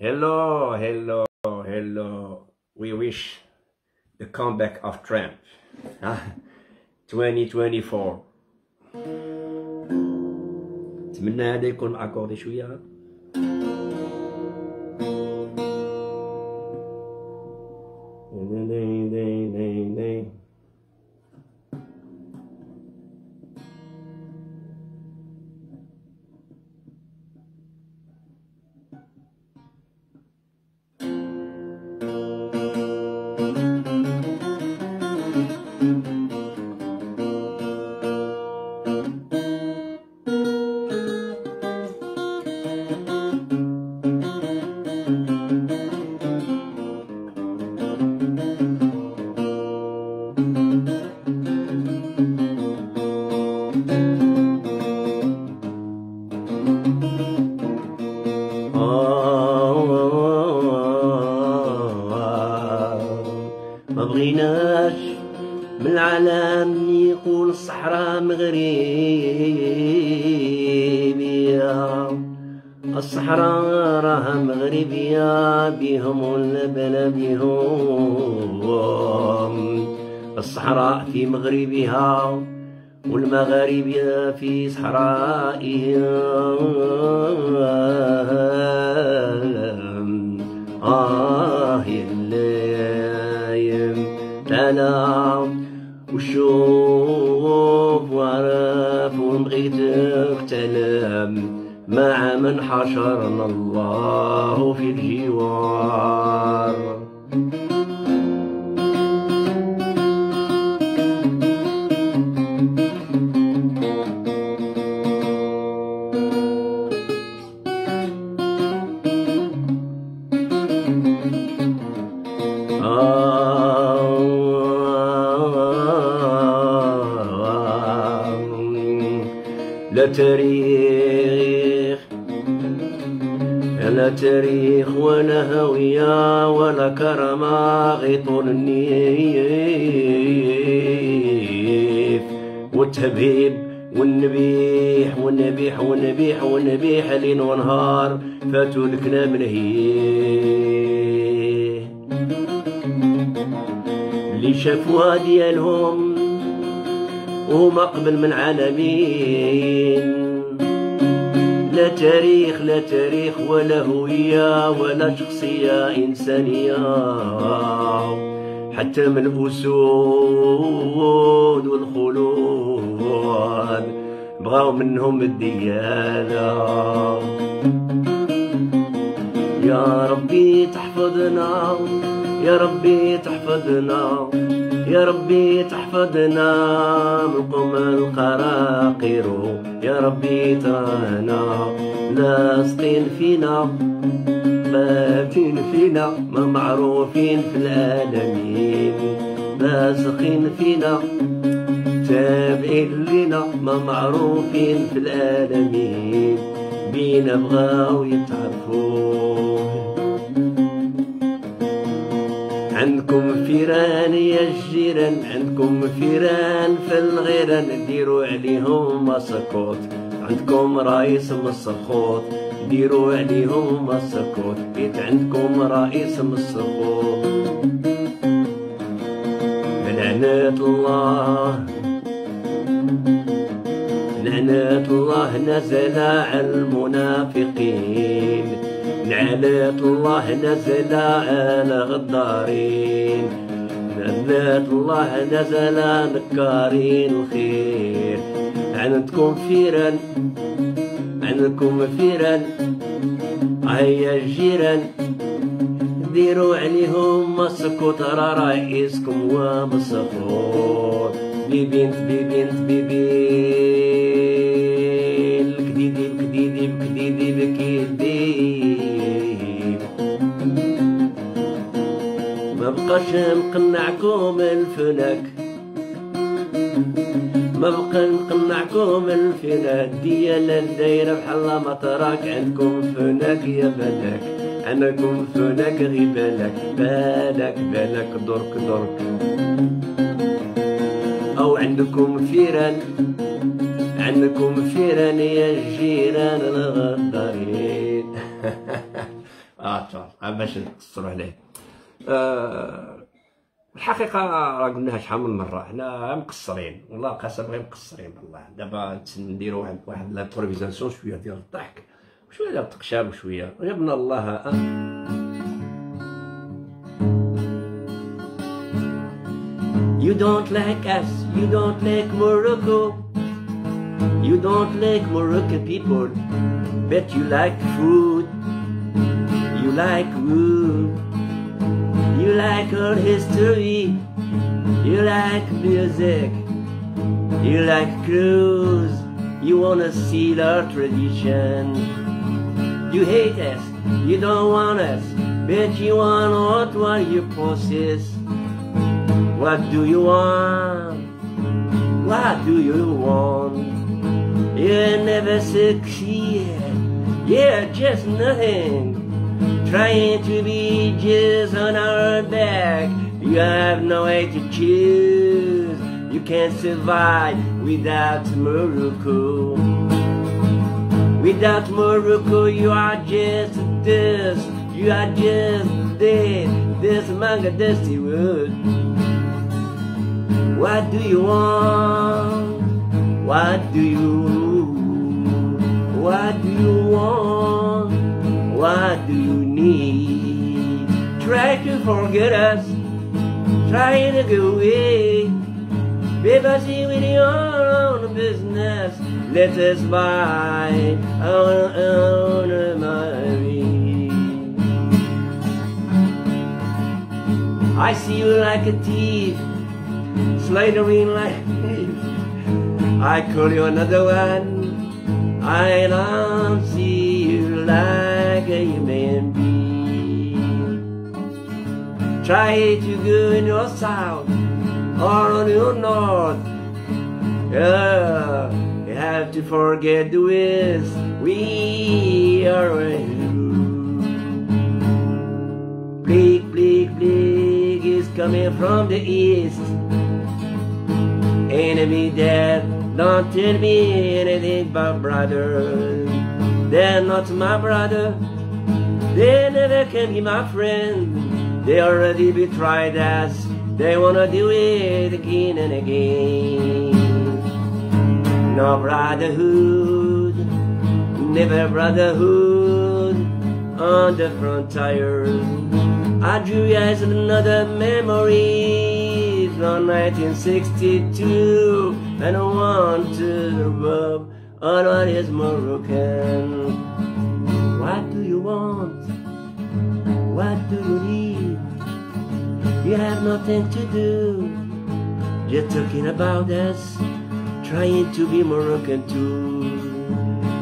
Hello, hello, hello. We wish the comeback of Trump. Huh? 2024. نتمنى هذا يكون اكوردي شويه فينا ما معروفين في العالمين. لاصقين فينا تابعين لنا ما معروفين في العالمين. بينا بغاو يتعرفوا عندكم فيران يا الجيران عندكم فيران في الغيران ديروا عليهم مسكوت عندكم رئيس مسخوط ديروا عليهم مسكوت بيت عندكم رئيس مسخوط لعنة الله. لعنة الله نزل على المنافقين. لعنة الله نزل على غدارين. لعنة الله نزل نكارين الخير. عندكم فيران عندكم فيران هيا الجيران ديروا عليهم مسكوت راه رئيسكم ومسخوط. ببنت ببنت ببين الكديدي بكديدي بكديدي بكديب ما بقاش نقنعكم الفلك. ما بقى نقنعكم الفناك ديال الدايرة بحال ما تراك. عندكم فناك يا بلاك عندكم فناك غي بالك بالك بالك درك درك. أو عندكم فيران. عندكم فيران يا الجيران الغدارين. آه باش نقصروا عليه؟ آه الحقيقة راه قلناها شحال من مرة. حنا مقصرين. والله قسم غير مقصرين والله دابا نديروا واحد واحد لابروفيزاسيون شوية ديال الضحك. وشويه ديال التقشاب وشويه جبنا الله أه. You don't like us, you don't like Morocco. You don't like Moroccan people. But you like food. You like wood. You like old history. You like music. You like clothes. You wanna see our tradition. You hate us. You don't want us. But you want what you possess. What do you want? What do you want? You never succeed. You're just nothing trying to be just on our back. You have no way to choose. You can't survive without Morocco. Without Morocco, you are just dust. You are just dead. This manga dusty wood. What do you want? What do you? What do you want? What do you need? Try to forget us, try to go away. Busy with your own business. Let us buy our own money. I see you like a thief, slithering like. I call you another one. I don't see you like a human being. Try to go in your south or on your north. Yeah, you have to forget the west. We are Bleak, bleak, bleak is coming from the east. Enemy dead, don't tell me anything but brothers. They're not my brother. They never can be my friend. They already betrayed us. They wanna do it again and again. No brotherhood, never brotherhood on the frontiers. Algeria is another memory from 1962, and I want to rub on what is Moroccan. What do you want? What do you need? You have nothing to do. Just talking about us, trying to be Moroccan too.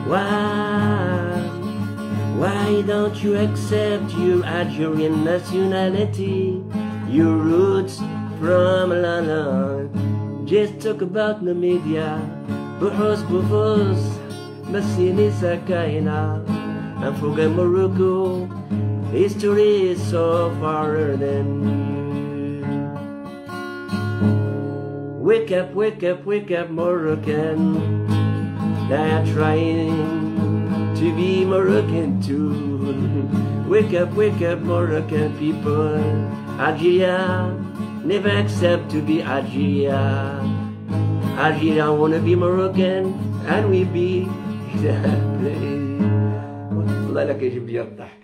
Why? Why don't you accept your Algerian nationality? Your roots from London. Just talk about Namibia. بحوس بفوس مسيني سكاينا And forget Morocco History is so far than you Wake up, wake up, wake up Moroccan They are trying to be Moroccan too Wake up, wake up Moroccan people Algeria Never accept to be Algeria Algeria wanna be Moroccan and we be والله لا كيجيب لي الضحك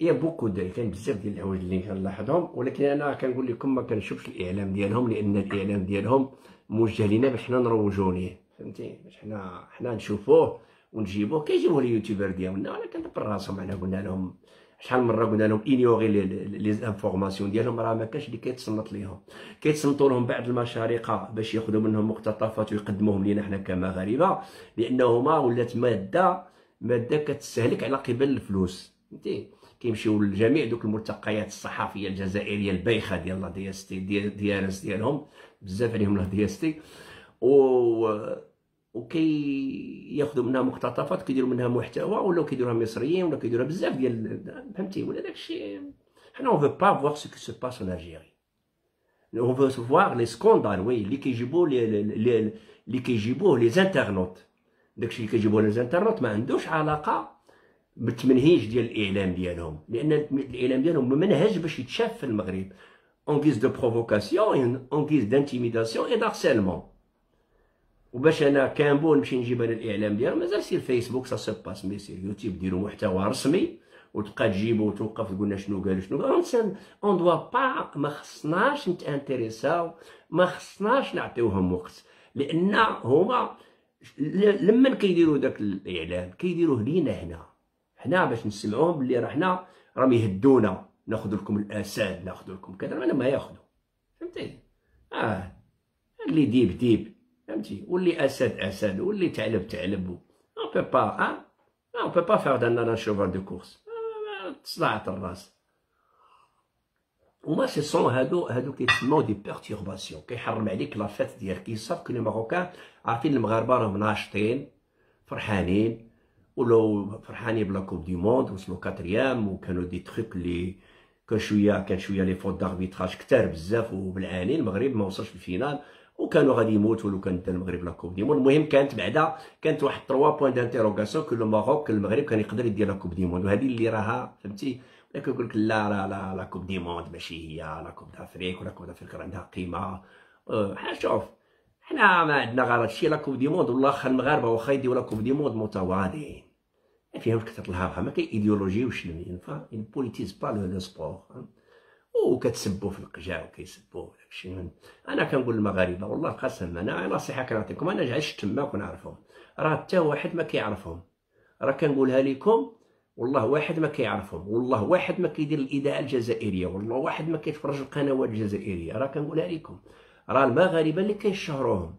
y a beaucoup de كاين بزاف ديال الحوايج اللي كنلاحظهم ولكن أنا كنقول لكم ما كنشوفش الإعلام ديالهم لأن الإعلام ديالهم موجه لينا باش حنا نروجو ليه فهمتي؟ باش حنا حنا نشوفوه ونجيبوه. كيجيبوه اليوتيوبر ديالنا ولكن براسهم حنا قلنا لهم شحال من مره قلنا لهم ignorez les informations ديالهم راه ما كاش اللي كيتصنت ليهم. كيتصنتوا لهم بعض المشارقه باش ياخذوا منهم مقتطفات ويقدموهم لينا حنا كمغاربة لأنهما ولات مادة مادة كتستهلك على قبل الفلوس. فهمتي؟ كيمشيو لجميع دوك الملتقيات الصحفية الجزائرية البايخه ديال la DST ديالس ديالهم. بزاف عليهم la DST. و منها مقتطفات كيديروا منها محتوى ولا كيديروها مصريين ولا كيديروها بزاف ديال فهمتي؟ ولا داكشي. حنا on veut pas voir ce qui se passe en Algérie on veut voir les scandales oui اللي كيجيبوا اللي كيجيبوه les internautes داكشي اللي كيجيبوه les internautes ما عندوش علاقة بالتمنهيج ديال الإعلام ديالهم. لأن الإعلام ديالهم بمنهج باش يتشاف في المغرب. en guise de provocation en guise d'intimidation et d'harcèlement وباش أنا كامبو نمشي نجيبها للاعلام ديالهم مازال sur Facebook ça se passe mais sur YouTube ديروا محتوى رسمي وتبقى تجيبو وتوقف تقول لنا شنو. قال شنو قال on doit pas ما خصناش نتانتيريساو ما خصناش نعطيوهم وقت. لأن هما لما كيديروا داك الإعلان؟ كيديروه لينا هنا. حنا باش نسمعوهم بلي راه حنا راهم يهدونا. ناخذ لكم الاسد ناخذ لكم كذا أنا ما ياخذوا فهمتي؟ آه. اللي ديب ديب. فهمتي؟ واللي اسد اسد واللي تعلب تعلب on peut pas آه on peut pas faire d'un âne un cheval de course تصدعت الراس. و mais ce sont هادو هادو كيتسموا des perturbations كيحرم عليك la fête ديالك كيصاب que les marocains عارفين المغاربه راهم ناشطين فرحانين ولاو فرحانين ب la coupe du monde وصلوا quatrième وكانوا دي تخيك لي كان شوية كان شوية les fautes d'arbitrage كتار بزاف وبالعاني المغرب ما وصلش لل finale وكانوا غادي يموتوا لو كان المغرب la coupe du monde المهم كانت بعدا كانت واحد 3 points d'interrogation le Maroc المغرب كان يقدر يدير la coupe du monde وهذه اللي راها فهمتي لكن يقول لك لا لا لا la coupe du monde ماشي هي la coupe d'Afrique و la coupe d'Afrique عندها قيمه شوف حنا ما عندنا غير هادشي la coupe du monde والله المغاربه واخا يديو la coupe du monde متواضعين ما فيهمش كثر الهرهه ما كاين ايديولوجي وش ينفع politise pas le sport وكتسبوا في لقجع وكيسبوا داكشي أنا كنقول للمغاربة والله قسما أنا نصيحه كنعطيكم أنا عشت تما كنعرفهم راه حتى واحد ما كيعرفهم. راه كنقولها لكم والله واحد ما كيعرفهم والله واحد ما كيدير الاذاعه الجزائرية والله واحد ما كيتفرج القنوات الجزائرية. راه كنقولها لكم راه المغاربة اللي كيشهروهم.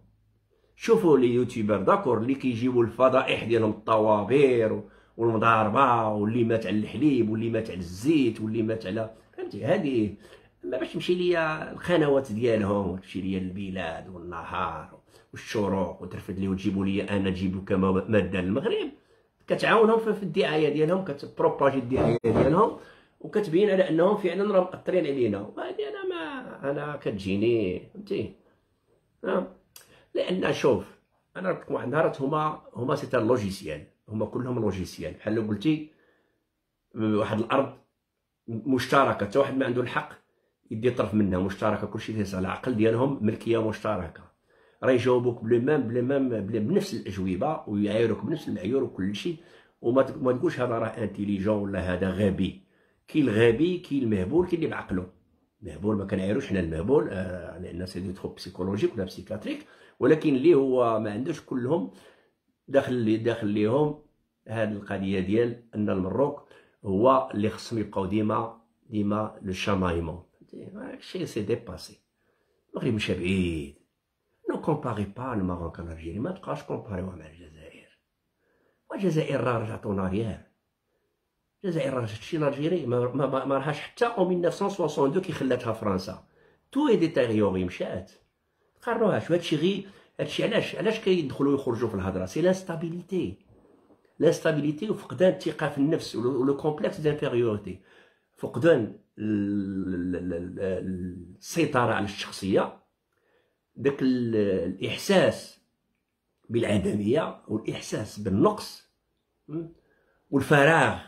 شوفوا لي يوتيوبر داكور اللي كيجيبوا الفضائح ديالهم الطوابير والمضاربة واللي مات على الحليب واللي مات على الزيت واللي مات على فهمتي؟ هذه ما باش تمشي ليا القنوات ديالهم وتمشي ليا البلاد والنهار والشروق وترفد لي وتجيبوا لي أنا نجيب كما مادة للمغرب كتعاونهم في الدعاية ديالهم كتبروباجي الدعاية ديالهم وكتبين على أنهم فعلا راه مأثرين علينا. وهذه أنا ما أنا كتجيني فهمتي؟ نعم. لأن شوف أنا قلت لكم واحد النهار هما هما c'est logiciel هما كلهم logiciel بحال قلتي واحد الأرض مشتركة حتى واحد ما عنده الحق يدي طرف منها مشتركة كلشي تهز على العقل ديالهم ملكية مشتركة. راه يجاوبوك ب le même ب le même بنفس الأجوبة ويعايروك بنفس المعيور وكل شيء وما تقولش هذا راه intelligent ولا هذا غبي. كي الغبي كي المهبول كي اللي بعقله المهبول ما كنعيروش حنا المهبول آه لأن c'est des troubles psychologiques ولا psychiatriques ولكن اللي هو ما عندوش كلهم داخل داخل ليهم هذه القضية ديال أن ال Maroc هو اللي خصهم يبقاو ديما ديما le chamaillement هادشي c'est dépassé المغرب مشى بعيد ne comparez pas ال Maroc Algérie ما تبقاش كومباريوها مع الجزائر والجزائر راه رجعتونا ريال الجزائر راه هادشي l'Algérie ما, ما, ما راهاش حتى أو 1962 كي خلاتها فرنسا tout est détérioré مشات قارنوهاش وهادشي غير هادشي علاش علاش كيدخلوا يخرجوا في الهضره c'est l'instabilité l'instabilité وفقدان الثقه في النفس و le complexe d'infériorité فقدان السيطره على الشخصيه داك الإحساس بالعدمية والإحساس بالنقص والفراغ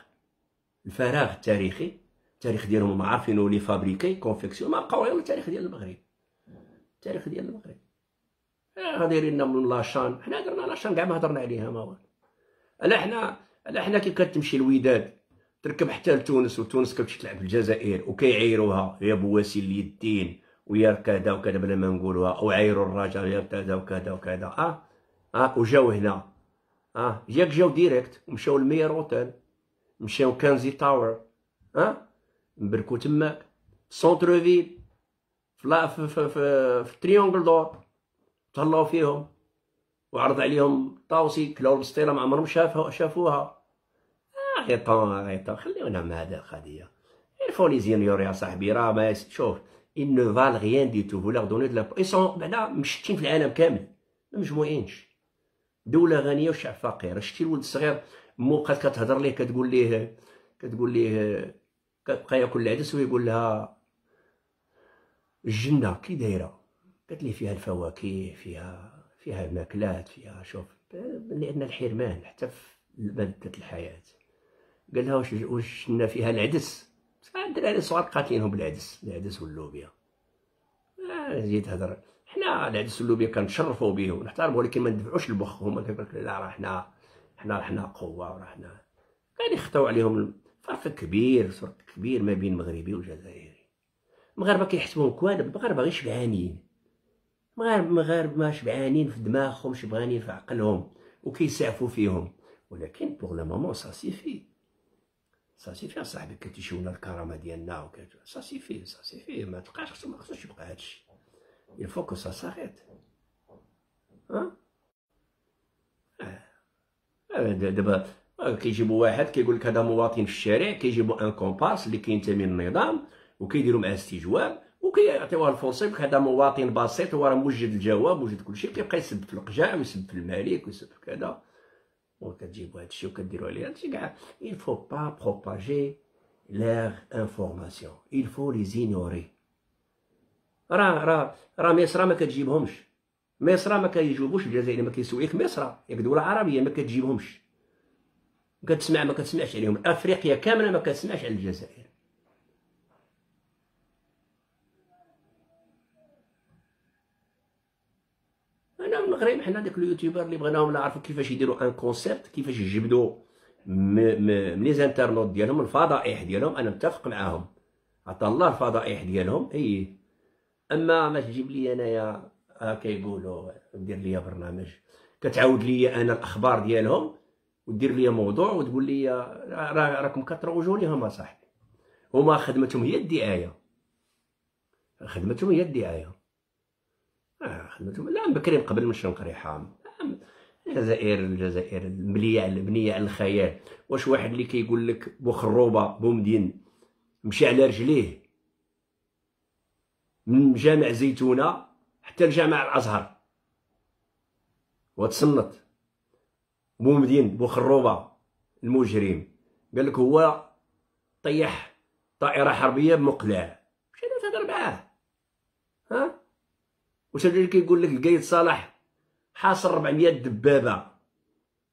الفراغ التاريخي التاريخ ديالهم ما عارفينو لي fabriqué confection ما بقاو غير التاريخ ديال المغرب. التاريخ ديال المغرب. دايرين لنا من لاشان. حنا درنا لاشان كاع ما هضرنا عليها ما والو. ألا حنا ألا حنا كي كتمشي الوداد تركب حتى لتونس وتونس كتمشي تلعب في الجزائر وكيعيروها يا بواسي اليدين. ويا كذا وكذا بلا ما نقولوها أو عيروا الرجال يا كذا وكذا. وكذا آه آه وجاو هنا. آه ياك جاو ديريكت ومشاو لمير اوتيل مشاو كانزي تاور آه مبركو تماك سونتر فيل في في في, في, في تريونغل دور تهلاو فيهم. وعرض عليهم طاوسي كلاو البسطيله ما عمرهم شافوها شافوها. آه غيطون غيطون خليونا من هذه القضية. الفو لي زينيور يا صاحبي راه ما شوف ils ne valent rien du tout. Vous leur donnez de la ils sont بعدا مشتين في العالم كامل ما مجموعينش دولة غنية وشعب فقير شتي الولد الصغير مو بقات كتهضر ليه كتقول ليه كتقول ليه كتبقى ياكل العدس ويقول لها الجنة كي دايرة قالت لي فيها الفواكه فيها فيها الماكلات فيها شوف لأن الحرمان حتى في ماده الحياة قال لها واش شنا فيها العدس الدراري الصغار قاتلينهم بالعدس العدس واللوبيا. آه زيد هضر حنا العدس واللوبيا كنتشرفوا به ونحترموا ولكن ما ندفعوش البخ هما كيقول لا راه حنا حنا حنا قوة وراه حنا. كان يخطاو عليهم فرق كبير فرق كبير ما بين مغربي وجزائري. المغاربه كيحسبوهم كوالب المغاربه غير شبعانين. المغاربه ما شبعانين في دماغهم شبعانين في عقلهم وكيسعفوا فيهم. ولكن pour le moment ça suffit ça suffit صاحبي كتشوفنا الكرامه ديالنا وكت ça suffit ça suffit ما تبقاش خصو ما خصوش يبقى هادشي que ça s'arrête. ها. دابا كيجيبوا واحد كيقول لك هذا مواطن في الشارع كيجيبوا ان كومبارس اللي كينتمي للنظام وكيديروا معاه استجواب وكيعطيوها الفرصه هذا مواطن بسيط هو راه موجد الجواب موجد كلشي كيبقى يسب في القجاع ويسب في الملك ويسب في كذا وكتجيبوا هادشي وكديروا عليه هادشي كاع il faut pas propager leur information. Il faut les ignorer. راه راه مصر ما كتجيبهمش مصر ما كيجاوبوش الجزائري ما كيسويك مصر ياك دوله عربيه ما كتجيبهمش كتسمع ما كتسمعش عليهم افريقيا كامله ما كتسمعش على الجزائر أنا من المغرب حنا داك اليوتيوبر اللي بغيناهم نعرفوا كيفاش يديروا un concept كيفاش يجبدوا من les internautes ديالهم الفضائح ديالهم أنا متفق معاهم. عطا الله الفضائح ديالهم إي. أما ما تجيب لي أنايا هكا يقولوا دير لي برنامج. كتعاود لي أنا الأخبار ديالهم ودير لي موضوع وتقول لي راكم كتروجوا ليهم أصاحبي. هما خدمتهم هي الدعاية. خدمتهم هي الدعاية. آه خدمتهم لا بكري قبل من شنقريحه الجزائر الجزائر المبنيه المبنية على الخيال. واش واحد اللي كيقول لك بوخروبه بومدين مشى على رجليه. من جامع زيتونة حتى لجامع الأزهر. وتصنت. بومدين بوخروبه المجرم. قال لك هو طيح طائرة حربية بمقلاع مشى تهضر معاه. ها؟ واش اللي كيقول لك القايد صالح حاصر 400 دبابة.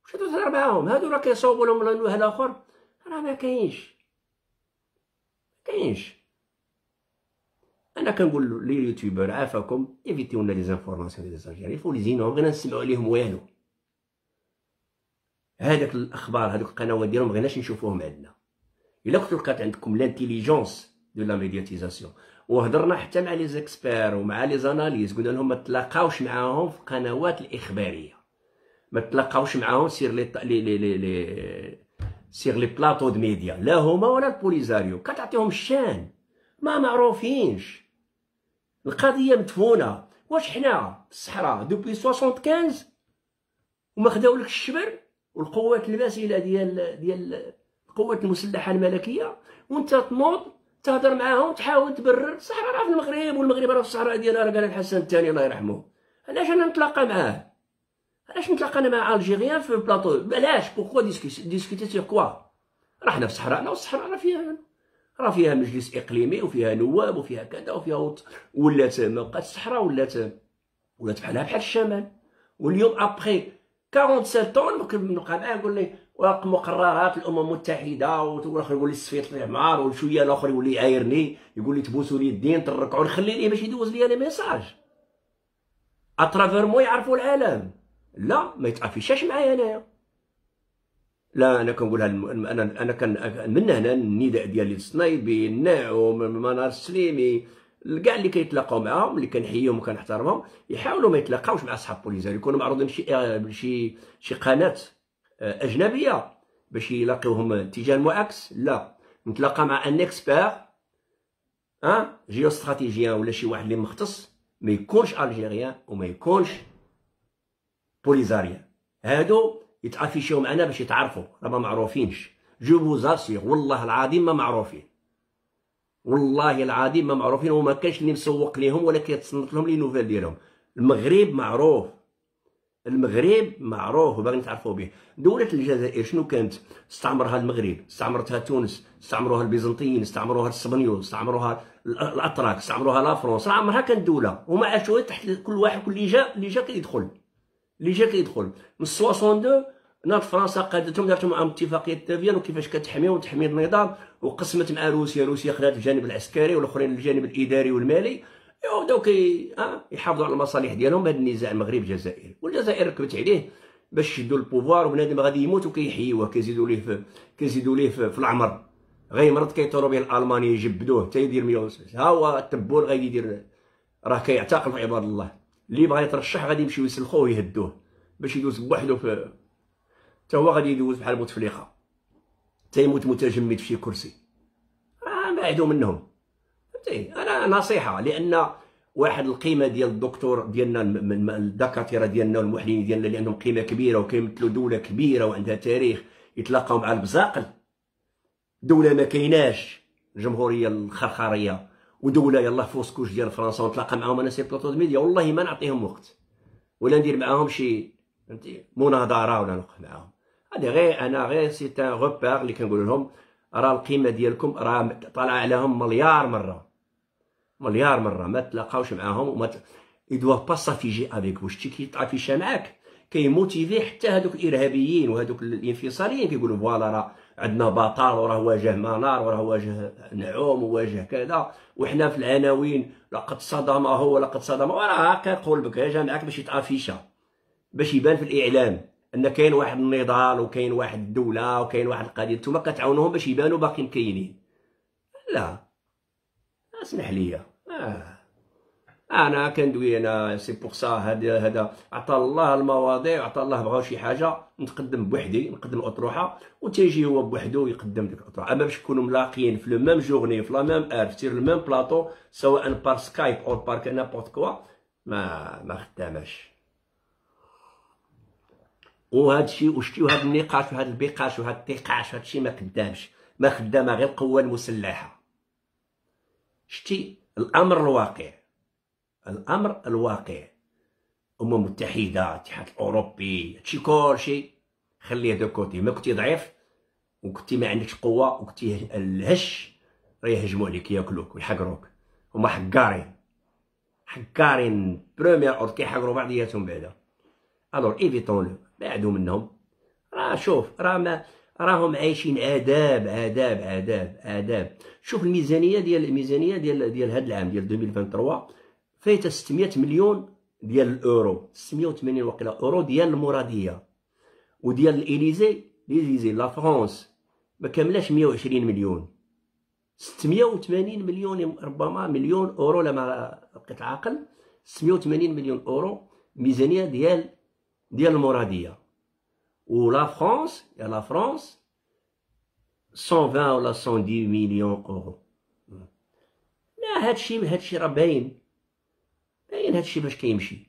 واش تهضر معاهم؟ هادو راه كيصوبوا لهم واحد آخر؟ راه ما كاينش. كاينش. أنا كنقول لي يوتيوبر عافاكم إيفيتيونا لي زانفورماسيون دي فو ليزينهم بغينا نسمعوا عليهم والو. هذاك الأخبار هذوك القنوات ديالهم بغيناش نشوفوهم عندنا. إلا كنت لقات عندكم لانتيليجونس دو لا ميدياتيزاسيون وهضرنا حتى مع لي زيكسبير ومع لي زاناليز. قلنا لهم ما تلاقاوش معاهم في القنوات الإخبارية. ما تلاقاوش معاهم sur les les les sur les plateaux de médias. لا هما ولا البوليزاريو. كتعطيهم الشان. ما معروفينش. القضية مدفونة. واش حنا في الصحراء depuis 75 وما خداولكش الشبر؟ والقوات الباسله ديال ديال القوات المسلحة الملكية. وانت تنوض تهضر معاهم تحاول تبرر. الصحراء راه في المغرب والمغرب راه في الصحراء ديالها راه قال الحسن الثاني الله يرحمه. علاش أنا نتلاقى معاه؟ علاش نتلاقى أنا مع algérien في البلاطو؟ علاش؟ pourquoi discuter sur quoi راه حنا في الصحراء. والصحراء راه فيها راه فيها مجلس إقليمي وفيها نواب وفيها كذا وفيها ولات ما بقات الصحراء ولات ولات بحالها بحال الشمال. واليوم après 47 ans نبقى معاه يقول لي مقررات الأمم المتحدة والاخر يقول لي صفيت الاعمار وشوية الآخر يولي يعايرني يقول لي تبوسوا لي الدين تركعوا نخلي ليه باش يدوز لي أنا message. اترافير مو يعرفوا العالم لا ما يتعافيش معايا انايا لا أنا كنقولها أنا أنا كان من هنا النداء ديالي الصنايبي الناعم منار السليمي كاع اللي كيتلاقاو معاهم اللي كنحييهم وكنحترمهم يحاولوا ما يتلاقاوش مع اصحاب بوليزار يكونوا معروضين شي شي شي قناه أجنبية باش يلاقيوهم اتجاه المعاكس؟ لا. نتلاقى مع أن اكسبير ها géostratégicien ولا شي واحد اللي مختص ما يكونش algérien وما يكونش polisarien. هادو يت affich يو معنا باش يتعرفوا. راه ما معروفينش je vous assure والله العظيم ما معروفين. والله العظيم ما معروفين وما كانش اللي مسوق ليهم ولا كيتصنت لهم les nouvelles ديالهم. المغرب معروف. المغرب معروف وباغي تعرفوا به. دولة الجزائر شنو كانت؟ استعمرها المغرب استعمرتها تونس استعمروها البيزنطيين استعمروها الاسبانيول استعمروها الأتراك استعمروها لا فرنسا. عمرها كانت دولة وما عاشوا تحت كل واحد كل اللي جا اللي جا كيدخل. اللي جا كيدخل. من 62 ناض فرنسا قادتهم دارتهم معاهم اتفاقية تافيان وكيفاش كتحميهم وتحمي النظام وقسمت مع روسيا. روسيا خدات الجانب العسكري والآخرين الجانب الإداري والمالي. وبداو كي آه يحافظوا على المصالح ديالهم. بهذا النزاع المغرب الجزائري والجزائر ركبت عليه باش يشدوا البوفوار وبنادم غادي يموت وكيحيوه كيزيدوا ليه في كيزيدوا ليه في, في العمر. غيمرض كيطيروا به الالمان يجبدوه حتى يدير 160 ها هو التبول غادي يدير راه كيعتقل في عباد الله. اللي بغى يترشح غادي يمشيو يسلخوه ويهدوه باش يدوز بوحدو في حتى هو غادي يدوز بحال بوتفليقه حتى يموت متجمد في شي كرسي. راه بعدو منهم. فهمتي أنا نصيحة لأن واحد القيمة ديال الدكتور ديالنا الدكاترة ديالنا والمحللين ديالنا اللي عندهم قيمة كبيرة وكيمثلوا دولة كبيرة وعندها تاريخ يتلاقاو مع البزاقل. دولة ما كايناش الجمهورية الخرخاريه ودولة يلاه فوسكوش ديال فرنسا ونتلاقى معاهم أنا سي بلاطو ميديا والله ما نعطيهم وقت. ولا ندير معاهم شي فهمتي مناظرة ولا نوقف معاهم. هذه غير أنا غير سي ان روبير اللي كنقول لهم راه القيمة ديالكم راه طالعة عليهم مليار مرة. مليار مرة ما تلاقاوش معاهم وما ت... يدوا با سافيجي افيك واش تي كيطافيشا معاك كيموتيفي حتى هذوك الارهابيين وهذوك الانفصاليين كيقولوا فوالا راه عندنا بطال وراه واجه منار وراه واجه نعوم وواجه كذا وحنا في العناوين لقد صدمه ولقد صدمه. وراه كنقول بك جا معاك باش يتافيشا باش يبان في الإعلام أن كاين واحد النضال وكاين واحد الدولة وكاين واحد القضية نتوما كتعاونوهم باش يبانوا باقيين كاينين. لا. اسمح لي. آه. أنا كندوي أنا c'est pour ça هذا هذا عطى الله المواضيع عطى الله بغاو شي حاجة نتقدم بوحدي نقدم الاطروحه وتيجي هو بوحدو يقدم ديك الأطروحة. أما باش نكونوا ملاقيين في le même journée في la même heure في le même plateau سواء par Skype أو par n'importe quoi ما ما خداماش. وهذا الشيء وشتي وهذا النقاش وهذا البقاش وهذا التقاش هذا الشيء ما خدامش. ما خدامة غير القوه المسلحه شتي الأمر الواقع. الأمر الواقع. الامم المتحده الاتحاد الأوروبي هادشي كلشي خليه de côté ما كنتي ضعيف وكنتي ما عندكش قوة وكنتي الهش راه يهجموا عليك ياكلوك ويحقروك. هما حقارين. حقارين. première heure كيحقروا بعضياتهم بعدا. alors évitons-le بعدوا منهم. راه شوف راه ما راهم عايشين آداب آداب آداب آداب. شوف الميزانية ديال الميزانية ديال ديال هذا العام ديال 2023 فايتة 600 مليون ديال الأورو. 680 وقيلا أورو ديال المرادية. وديال الإليزي l'Élysée la France ما كاملاش 120 مليون. 680 مليون ربما مليون أورو لما بقيت عاقل 680 مليون أورو ميزانية ديال ديال المرادية. Ou la France, il y a la France, 120 ولا 110 مليون اورو لا هادشي هادشي راه باين باين هادشي باش كيمشي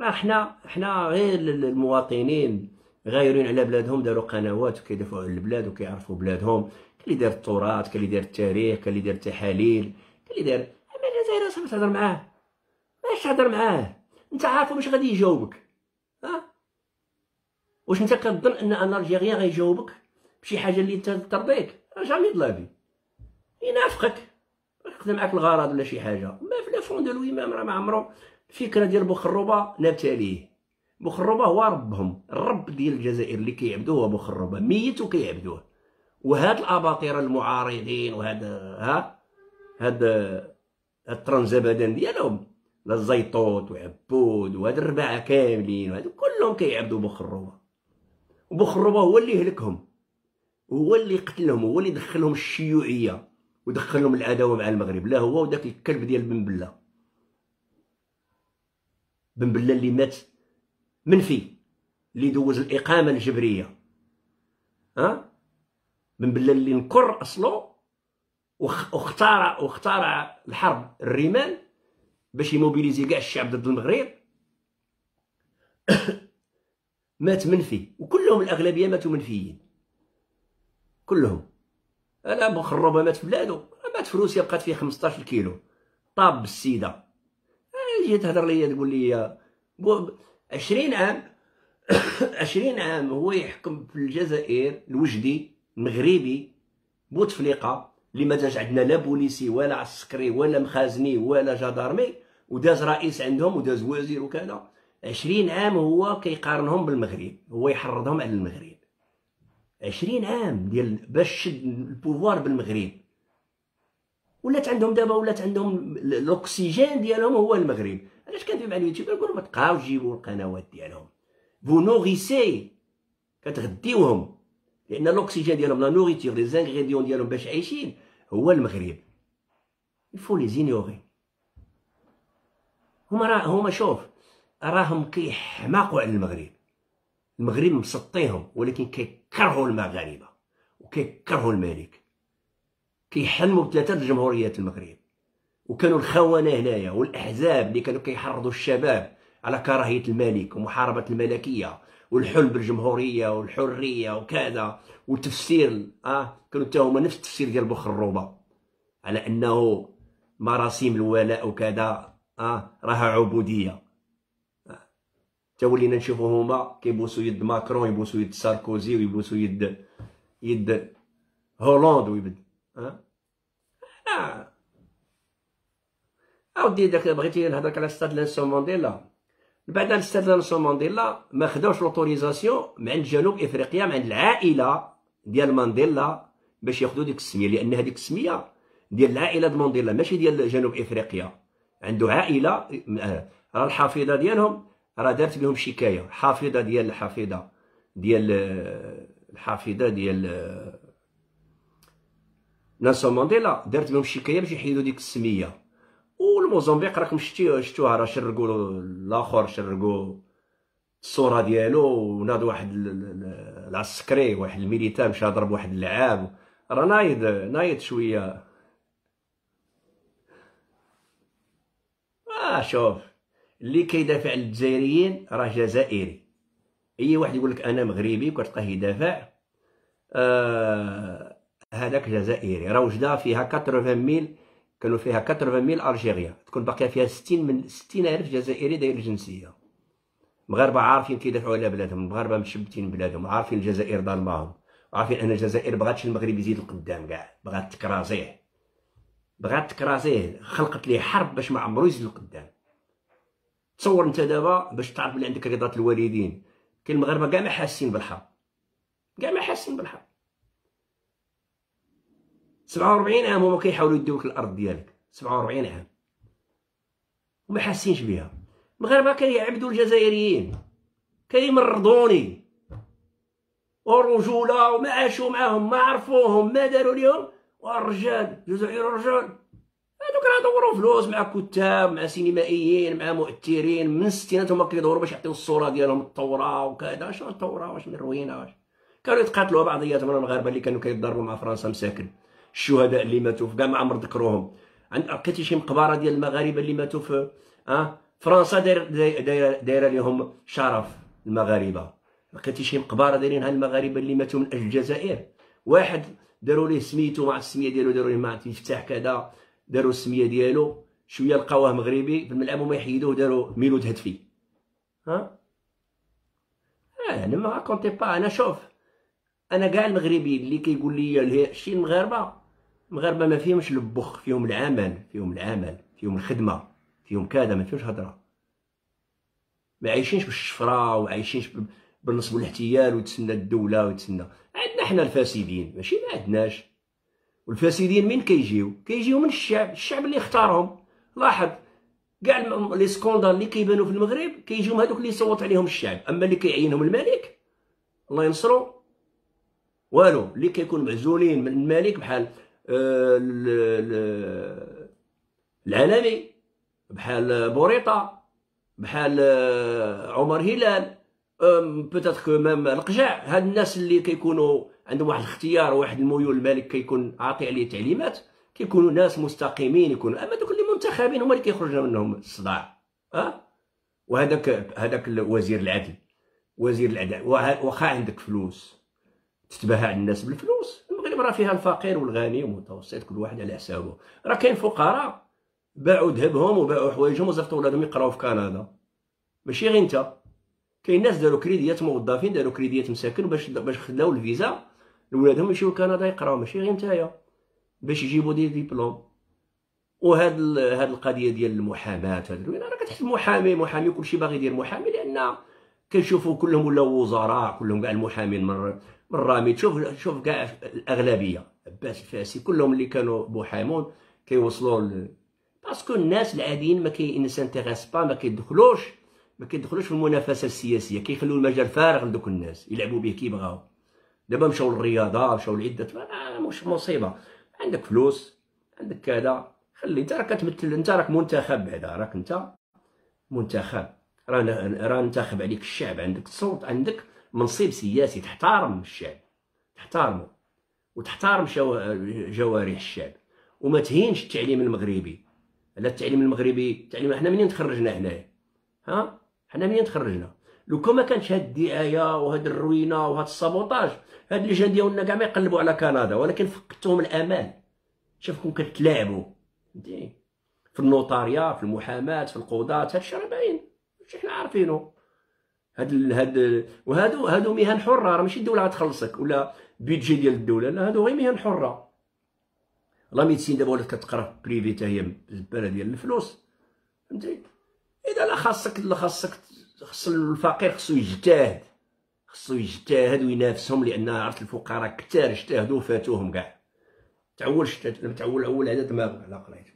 راه حنا حنا غير المواطنين غايرين على بلادهم داروا قنوات وكيدافعوا على البلاد وكيعرفوا بلادهم اللي دار التراث اللي دار التاريخ اللي دار التحاليل اللي دار اما الجزائر صافي تهضر معاه باش تهضر معاه انت عارفو باش غادي يجاوبك واش انت كتظن ان ان algérien غيجاوبك بشي حاجة اللي انت ترضيك jamais de la vie ينافقك يقدم معاك الغرض ولا شي حاجة. mais في le fond de lui-même راه ما عمرو الفكرة ديال بوخروبة نبتاليه بوخروبة هو ربهم. الرب ديال الجزائر اللي كيعبدوه هو بوخروبة. ميت وكيعبدوه وهاد الاباطره المعارضين وهاد ها؟ هاد الترنزبدان ديالهم. لا الزيطوط وعبود وهاد الرباعة كاملين وهادو كلهم كيعبدوا بوخروبة. وبخربه هو اللي هلكهم هو اللي قتلهم هو اللي دخلهم الشيوعية ودخلهم العداوة مع المغرب. لا هو وداك الكلب ديال بن بلة. بن بلة اللي مات منفي اللي دوز الإقامة الجبرية. ها؟ بن بلة اللي نكر أصله واختار واختار الحرب الرمال باش يموبيليزي كاع الشعب ضد المغرب. مات منفي وكلهم الأغلبية ماتوا منفيين. كلهم. أنا مخربه مات في بلادو مات في روسيا بقات فيه 15 كيلو. طاب بالسيده جيت تهضر ليا تقول لي 20 عام 20 عام هو يحكم في الجزائر الوجدي مغربي بوتفليقه اللي ما عندنا لا بوليسي ولا عسكري ولا مخازني ولا جدارمي وداز رئيس عندهم وداز وزير وكذا. عشرين عام هو كيقارنهم بالمغرب هو يحرضهم على المغرب. عشرين عام ديال باش شد البوفوار بالمغرب. ولات عندهم دابا ولات عندهم الأكسجين ديالهم هو المغرب. علاش كندوي مع اليوتيوبر نقول ما تبقاوش جيبوا القنوات ديالهم. vous nourrissez كتغديوهم. لأن الأكسجين ديالهم la nourriture les ingrédients ديالهم باش عايشين هو المغرب. il faut les ignorer هما راه هما شوف راهم كيحماقوا على المغرب. المغرب مسطيهم ولكن كيكرهوا المغاربة وكيكرهوا الملك. كيحلموا بثلاثة الجمهوريات المغرب. وكانوا الخونه هنايا والأحزاب اللي كانوا كيحرضوا الشباب على كراهية الملك ومحاربة الملكية والحلم بالجمهورية والحرية وكذا والتفسير آه كانوا حتى نفس التفسير ديال بوخروبه على أنه مراسيم الولاء وكذا آه راها عبودية. تا ولينا نشوفو هما كيبوسوا يد ماكرون يبوسوا يد ساركوزي ويبوسوا يد يد هولوند ويبد ها؟ آه. أودي داك بغيتي نهضرك على ستاد لانسون مانديلا. بعد ستاد لانسون مانديلا ما خداوش لوتوريزاسيون من عند جنوب إفريقيا من عند العائلة ديال مانديلا باش ياخذوا ديك السمية لأن هذيك السمية ديال العائلة ديال مانديلا ماشي ديال جنوب إفريقيا. عنده عائلة راه الحافظه ديالهم راه دارت لهم شكاية. حافظة ديال الحافظة ديال الحافظة ديال نيلسون مانديلا دارت لهم شكاية باش يحيدوا ديك السمية. والموزمبيق راكم شتي شتوها راه شرقوا الآخر شرقوا الصورة ديالو وناض واحد العسكري واحد الميليتان مشى ضرب واحد اللعاب راه نايض نايض شوية. آه شوف. اللي كيدافع عن الجزائريين راه جزائري. أي واحد يقول لك أنا مغربي وكتلقاه يدافع آه هذاك جزائري. راه وجده فيها 80 ميل؟ كانوا فيها 80 ميل ألجيريا. تكون باقية فيها 60 من 60 ألف جزائري داير الجنسية. مغاربة عارفين كيدافعوا على بلادهم المغاربه مشبتين بلادهم عارفين الجزائر ظالماهم عارفين أن الجزائر بغاتش المغرب يزيد القدام كاع بغات تكرازيه بغات تكرازيه خلقت ليه حرب باش ما عمرو يزيد القدام. تصور انت دابا باش تعرف بلي عندك رضا الوالدين. كاين المغاربه كاع ما حاسين بالحرب كاع ما حاسين بالحرب 47 عام هما كيحاولوا يديوك الأرض ديالك. 47 عام. وما حاسينش بها المغاربه كيعبدوا الجزائريين. كيمرضوني ورجوله وما عاشوا معاهم ما عرفوهم ما داروا ليهم. والرجال جزائر الرجال هادوك راه دوروا فلوس مع كتاب مع سينمائيين مع مؤثرين من الستينات هما كيدوروا باش يعطيو الصورة ديالهم الثورة وكذا. شنو الثورة؟ واش من روينه واش؟ كانوا يتقاتلوا بعضياتهم المغاربه اللي كانوا كيضربوا مع فرنسا مساكن. الشهداء اللي ماتوا في كاع ما عمر ذكروهم. عند لقيتي شي مقبرة ديال المغاربة اللي ماتوا في آه فرنسا دايره دايرة لهم شرف المغاربة. لقيتي شي مقبرة دايرينها المغاربة اللي ماتوا من أجل الجزائر. واحد داروا ليه سميتو مع السمية ديالو داروا ليه مع يفتح كذا. داروا السمية ديالو شوية لقاوه مغربي في الملعب وما يحيدوه داروا ميلود هتفي. ها؟ يعني ما كونتي با أنا شوف. أنا كاع المغربي اللي كيقول لي شي المغاربه المغاربه ما فيهمش البخ فيهم العمل فيهم العمل فيهم الخدمة فيهم كذا ما فيهمش هضره ما عايشينش بالشفرة وعايشينش بالنصب والاحتيال ويتسنى الدولة ويتسنى عندنا حنا الفاسدين ماشي ما عندناش. والفاسدين من كيجيو؟ كيجيو من الشعب الشعب اللي اختارهم. لاحظ كاع les scandales اللي كيبانوا في المغرب كيجيو من هذوك اللي يصوت عليهم الشعب. أما اللي كيعينهم الملك الله ينصرو. والو اللي كيكون معزولين من الملك بحال آه العلمي بحال بوريطة بحال آه عمر هلال peut-être que même لقجع. هاد الناس اللي كيكونوا عندهم واحد الاختيار وواحد الميول الملك كيكون عاطي عليه تعليمات كيكونوا ناس مستقيمين يكونوا أما دوك اللي منتخبين هما اللي كيخرج منهم الصداع ها؟ وهذاك هذاك وزير العدل وزير العدل واخا عندك فلوس تتباهى على الناس بالفلوس المغرب راه فيها الفقير والغني والمتوسط كل واحد على حسابه. راه كاين فقراء باعوا ذهبهم وباعوا حوايجهم وزرتوا ولادهم يقراو في كندا. ماشي غير انت. كاين ناس داروا كريديات موظفين داروا كريديات مساكن باش باش خداو الفيزا. لولادهم يمشيو لكندا يقراو ماشي غير نتايا باش يجيبوا des diplômes. وهاد هاد القضية ديال المحاماة هاد راه كتحس المحامي محامي كلشي باغي يدير محامي لأن كنشوفوا كلهم ولاو وزراء كلهم كاع المحامين من من رامي. شوف شوف كاع الأغلبية عباس الفاسي كلهم اللي كانوا محامون كيوصلوا parce que الناس العاديين ما كي s'intéressent pas ما كيدخلوش ما كيدخلوش في المنافسة السياسية كيخلوا المجال فارغ لدوك الناس يلعبوا به كي بغاو دابا مشاو للرياضة مشاو لعدة مش مصيبة. عندك فلوس عندك كذا خلي أنت راك كتمثل أنت راك منتخب بعدا راك أنت منتخب. راه راه انتخب عليك الشعب عندك الصوت عندك منصب سياسي تحترم الشعب تحترمه وتحترم جوارح الشعب. وما تهينش التعليم المغربي. على التعليم المغربي التعليم حنا منين تخرجنا هنايا؟ ها؟ حنا منين تخرجنا؟ لو كان ما هاد الدعاية وهاد الروينة وهاد السابوطاج هاد اللجان ديالنا كاع ما يقلبوا على كندا ولكن فقدتهم الامال شوفكم كتلاعبوا في النوطاريا في المحاماة في القضاة هادشي راه باين. هادشي حنا عارفينه هاد هاد وهادو هادو مهن حرة. راه ماشي الدولة غتخلصك ولا budget ديال الدولة لا هادو غير مهن حرة. la médecine دابا ولات كتقرا privé حتى هي بالزباله ديال الفلوس. فهمتي إذا لا خاصك لا خاصك خص الفقير خصو يجتهد. خصو يجتهد وينافسهم لأن عرفت الفقراء كثار اجتهدوا فاتوهم كاع. تعول تعول أول عدد ما على قريت.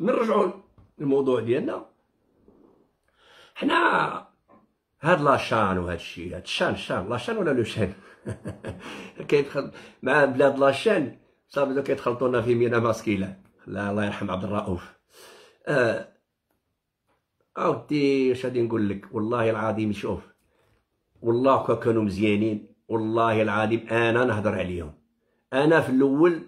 نرجعوا للموضوع ديالنا. حنا هاد la CHAN وهاد الشيء هاد الشان الشان la CHAN ولا le CHAN؟ كيدخل مع بلاد la CHAN صافي بدا كيتخلطونا féminin masculin لا الله يرحم عبد الرؤوف. آه اودي اش غادي نقول لك والله العظيم شوف والله كانوا مزيانين والله العظيم أنا نهضر عليهم. أنا في الأول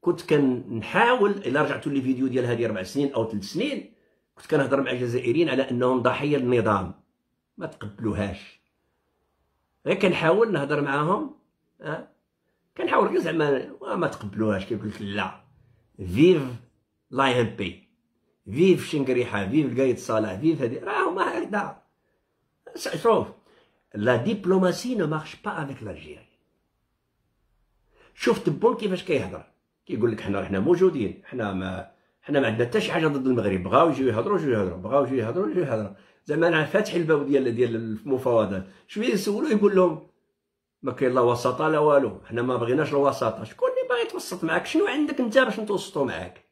كنت كنحاول إلا رجعتوا لي فيديو ديال هذه أربع سنين أو ثلاث سنين كنت كنهضر مع الجزائريين على أنهم ضحية النظام. ما تقبلوهاش. غير كنحاول نهضر معاهم ها؟ كنحاول زعما ما تقبلوهاش كيقول لك لا. vive l'ANP vive شنقريحة vive القايد صالح vive هادي راه هما هكذا شوف la diplomatie ne marche pas avec l'Algérie شوف تبون كيفاش كيهضر. كيقول لك حنا حنا موجودين حنا ما حنا ما عندنا حتى شي حاجة ضد المغرب. بغاو يجيو يهضروا يجيو يهضروا. بغاو يجيو يهضروا يجيو يهضروا. زعما أنا فاتح الباب ديال ديال المفاوضات شوية يسولوا؟ يقول لهم ما كاين لا وساطة لا والو. حنا ما بغيناش الوساطة. شكون اللي باغي يتوسط معاك؟ شنو عندك أنت باش نتوسطوا معاك؟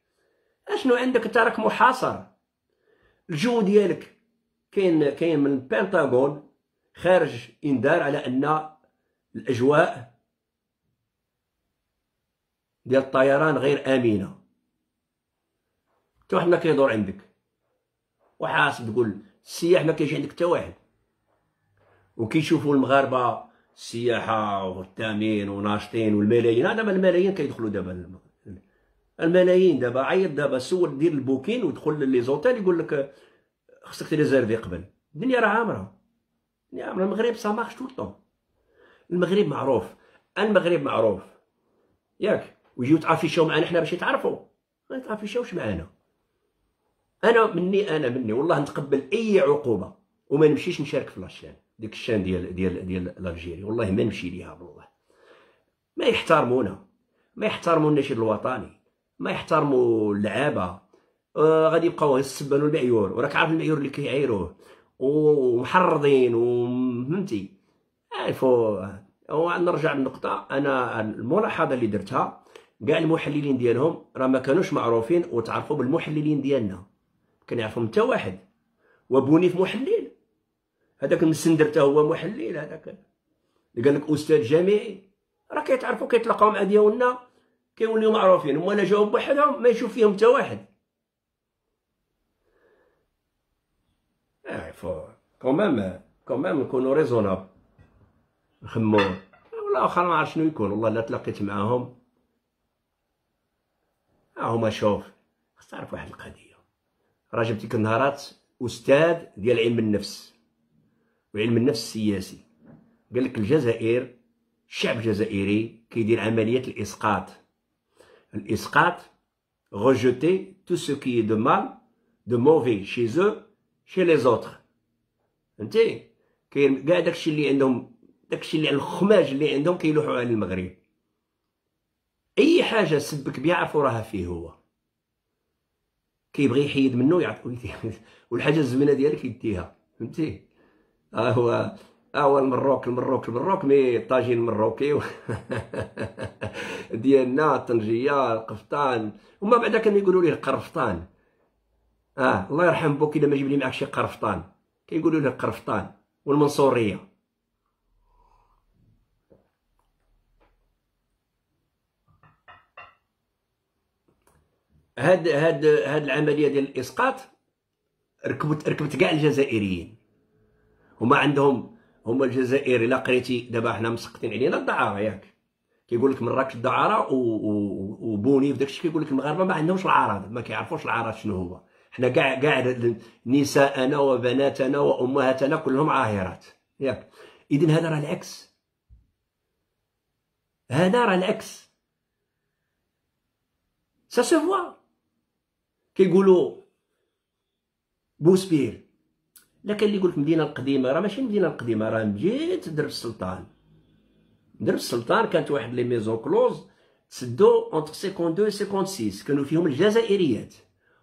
أشنو عندك؟ انت راك محاصر. الجو ديالك كاين كاين من البنتاغون خارج انذار على أن الأجواء ديال الطيران غير آمنة. حتى واحد ما كيدور عندك. وحاسب تقول السياح ما كاينش عندك حتى واحد. وكيشوفوا المغاربة السياحة والتأمين وناشطين والملايين. هذا الملايين كيدخلوا دابا الملايين دابا عيط دابا سول دير البوكين ودخل لي زوتيل يقول لك خصك تريزيرفي قبل الدنيا راه عامرة. الدنيا عامرة. المغرب سا مارش طون المغرب معروف. المغرب معروف. ياك. ويجيو يتعافيشاو معنا. حنا باش يتعرفوا. ما يتعافيشاوش معنا. أنا مني أنا مني. والله نتقبل أي عقوبة. وما نمشيش نشارك في لاشين. ديك الشان ديال ديال ديال الجيري والله ما نمشي ليها والله ما يحترمونا. ما يحترموا النشيد الوطني. ما يحترموا اللعابة. آه غادي يبقاو يسبنوا المعيور وراك عارف المعيور اللي كيعايروه. ومحرضين وفهمتي. عارفوا ونرجع للنقطة. أنا الملاحظة اللي درتها كاع المحللين ديالهم راه ما كانوش معروفين وتعرفوا بالمحللين ديالنا. كان يعرفهم حتى واحد. وبونيف محلل. هذاك المسندر حتى هو محلل هذاك. اللي قال لك أستاذ جامعي. راه كيتعرفوا كيتلاقاو مع ديالنا. كيوليو معروفين هما الا جاوب بوحدهم ما يشوف فيهم حتى واحد. faut quand même quand même نكونو raisonnable نخمو. ولا اخر ما عرف شنو يكون والله لا تلاقيت معاهم. ها هما شوف خص تعرف واحد القضية. راه جبت ديك النهارات أستاذ ديال علم النفس. وعلم النفس السياسي. قال لك الجزائر الشعب الجزائري كيدير عملية الإسقاط. الإسقاط rejeter tout ce qui est de mal de mauvais chez eux chez les autres. فهمتي كاين كاع داكشي اللي عندهم داكشي اللي الخماج اللي عندهم كيلوحوا على المغرب اي حاجة سبك بها عرفوا راها فيه هو كيبغي يحيد منه يعطي والحاجة الزوينه ديالك يديها فهمتي ها هو ها هو المروك المروك المروك مي طاجين مروكي ديالنا الطنجيه القفطان وما بعدا كانوا يقولوا ليه القرفطان آه الله يرحم بوك الا ما جيب لي معاك شي قرفطان. كيقولوا له القرفطان والمنصورية. هاد هاد هاد العملية ديال الإسقاط ركبت ركبت كاع الجزائريين. هما عندهم هما الجزائر إلا قريتي دابا حنا مسقطين علينا الدعاره ياك. كيقول لك مراكش الدعاره وبوني في داكشي كيقول لك المغاربه ما عندهمش العرض ما كيعرفوش العرض شنو هو. حنا كاع كاع نساءنا وبناتنا وأمهاتنا كلهم عاهرات. ياك. اذا هذا راه العكس. هذا راه العكس. ça se voit كيقولوا بوسبير. لا كان اللي يقول لك المدينة القديمة راه ماشي المدينة القديمة راه مجيت درب السلطان. درب السلطان كانت واحد les maisons closes تسدو entre 52 و 56 كانوا فيهم الجزائريات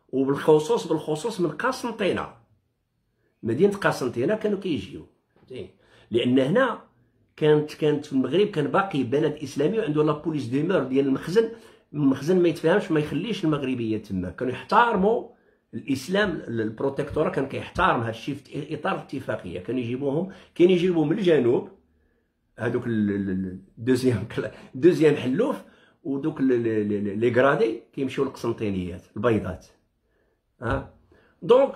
وبالخصوص بالخصوص من قسنطينه مدينه قسنطينه كانوا كيجيو لأن هنا كانت كانت في المغرب كان باقي بلد اسلامي وعنده la police des mœurs ديال المخزن المخزن ما يتفاهمش ما يخليش المغربيه تما كانوا يحترموا الاسلام ال protectorat كان كيحترم هذا الشيء في اطار الاتفاقيه كانوا يجيبوهم كاين يجيبوهم من الجنوب هذوك ال deuxième deuxième حلوف ودوك les gradés كيمشيو للقسنطينيات البيضات. ها؟ donc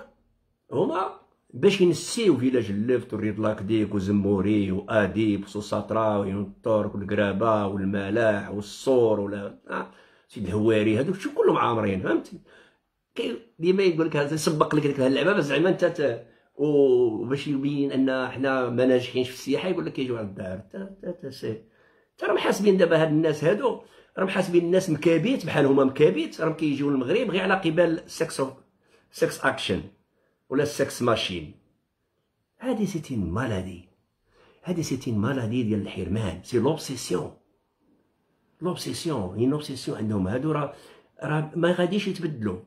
هما باش ينسيو فيلاج اللفت وريد لاكديك وزموري وآديب وسوساطرا وينطور والقرابة والملاح والصور ولا سيد الهواري هذوك شو كلهم عامرين فهمتي ديما يقول لك يسبق لك ديك اللعبه بس زعما انت وباش يبين أن حنا ما ناجحينش في السياحة يقول لك يجيو على الدار انت راهم حاسبين دابا هاد الناس هادو راهم حاسبين الناس مكابيت بحال هما مكابيت راهم كيجيو للمغرب غير على قبال سكس sexe action ولا sexe machin هادي c'est une maladie. هادي c'est une maladie ديال الحرمان. c'est l'obsession l'obsession هي l'obsession عندهم. هادو راه راه ما غاديش يتبدلوا.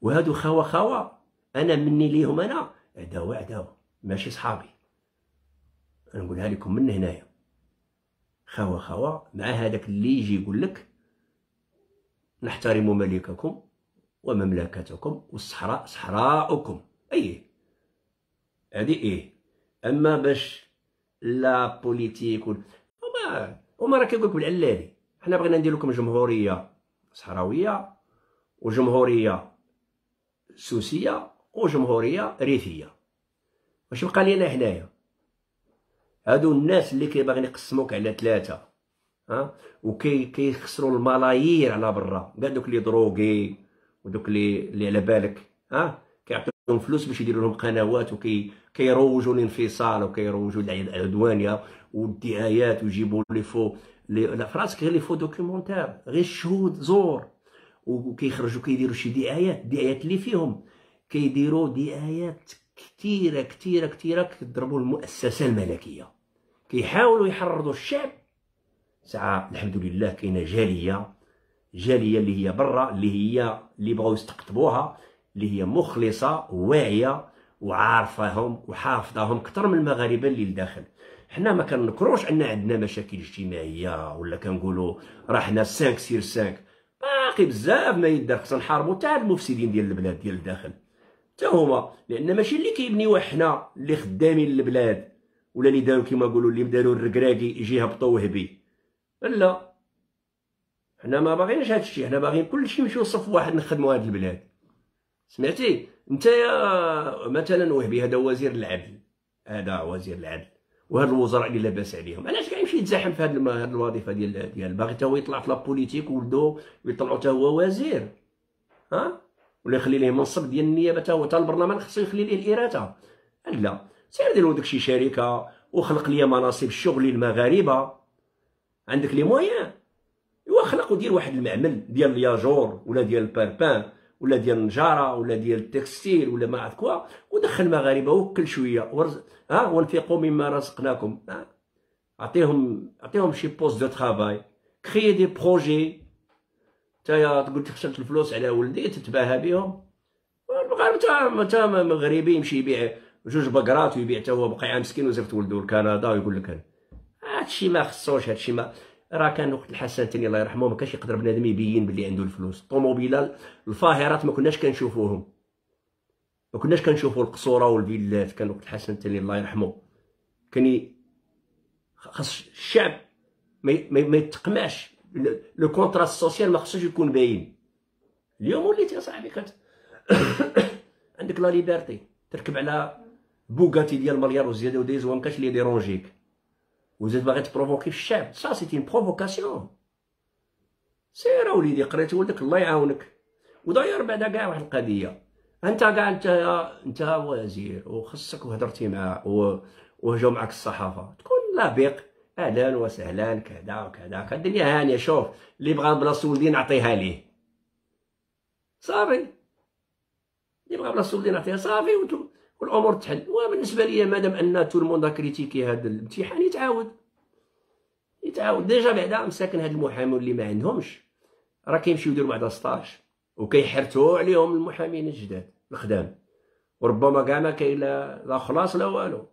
وهادو خوا خوا أنا مني ليهم أنا عداوه عداوه ماشي صحابي. نقولها لكم من هنايا. خوا خوا مع هذاك اللي يجي يقول لك نحترم ملككم ومملكتكم والصحراء صحراؤكم. أي. هذه إيه. أما باش لا بوليتيك وما هما راه كيقول لك بالعلالي. حنا بغينا ندير لكم جمهورية صحراوية وجمهورية سوسية وجمهورية ريفية. واش بقى لينا هنايا؟ هادو الناس اللي كيباغيين يقسموك على ثلاثة ها؟ وكي كيخسروا الملايير على برا. كاع دوك les drogués ودوك اللي اللي على بالك ها؟ كيعطيوهم فلوس باش يديروا لهم قنوات وكي كيروجوا الانفصال وكيروجوا العدوانية والدعايات ويجيبوا les faux les frasques غير les faux documentaires. غير الشهود زور. وكيخرجوا كيديروا شي دعايات الدعايات اللي فيهم. كيديروا دعايات كثيره كثيره كثيره كتضربوا المؤسسة الملكية. كيحاولوا يحرضوا الشعب. ساعه الحمد لله كاينة جالية. جالية اللي هي برا اللي هي اللي بغاو يستقطبوها اللي هي مخلصة واعية وعارفاهم وحافظاهم أكثر من المغاربة اللي لداخل. حنا ما كنكروش أن عندنا مشاكل اجتماعية ولا كنقولوا راه حنا 5 سير 5 باقي بزاف ما يدار خصنا نحاربوا تاع المفسدين ديال البلاد ديال الداخل. حتى هما. لأن ماشي اللي كيبنيو حنا اللي خدامين البلاد. ولا اللي داروا كيما نقولوا اللي داروا الركراكي يجي هبطوا وهبي لا. حنا ما باغيينش هذا الشيء حنا باغيين كلشي نمشيو صف واحد نخدموا هذه البلاد. سمعتي؟ انت يا مثلا وهبي هذا وزير العدل. هذا وزير العدل. وهاد الوزراء اللي لاباس عليهم. علاش كاع يمشي يتزاحم في هاد الوظيفة ديال ديال باغي حتى هو يطلع في لابوليتيك ولدو ويطلعو حتى هو وزير. ها؟ ولا يخلي ليه منصب ديال النيابة حتى هو حتى البرلمان خصو يخلي ليه الإرادة. لا. سير دير داك شي شركة وخلق لي مناصب الشغل للمغاربة. عندك les moyens. ايوا خلق ودير واحد المعمل ديال الياجور ولا ديال ال parpaing ولا ديال النجارة ولا ديال ال textile ولا ما عرف quoi. ودخل مغاربه وكل شوية. ورز... ها وانفقوا مما رزقناكم. عطيهم عطيهم شي postes de travail créer des projets نتايا تقول خسرت الفلوس على ولدي تتباهى بهم تا تا مغربي يمشي يبيع جوج بقرات ويبيع حتى هو بقى مسكين وزفت ولدو لكندا ويقول لك هادشي ما خصوش هادشي ما راه كان وقت الحسن الثاني الله يرحمه ما كانش يقدر بنادم يبين بلي عنده الفلوس. الطوموبيلات الفاخرات ما كناش كنشوفوهم. ما كناش كنشوفوا القصورة والفيلات كان وقت الحسن الثاني الله يرحمه. كان خاص الشعب ما يتقمعش. le contrat social ما خصوش يكون باين اليوم وليت يا صاحبي كت عندك la liberté تركب على بوغاتي ديال مليار وزياده وديز وما كاش لي déranger ك وزيد باغي ت provoquer في الشعب ça c'est une provocation سير وليدي قريت ولدك الله يعاونك وداير بعدا كاع واحد القضية انت كاع انت انت وزير وخصك وهضرتي معاه وجاو معك الصحافه تكون لابق أهلا وسهلا كذا وكذا. الدنيا هانية شوف اللي بغى بلاصه ولدي نعطيها ليه صافي. اللي بغى بلاصه ولدي نعطيها صافي والأمور تحل. وبالنسبة لي مادام أن tout le monde critiquer هذا الامتحان يتعاود. يتعاود. déjà بعدا مساكن هاد المحامين اللي ما عندهمش. راه كيمشيو يديروا بعدا stage. وكيحرتوا عليهم المحامين الجداد الخدام. وربما كاع ما كاين لا خلاص لا والو.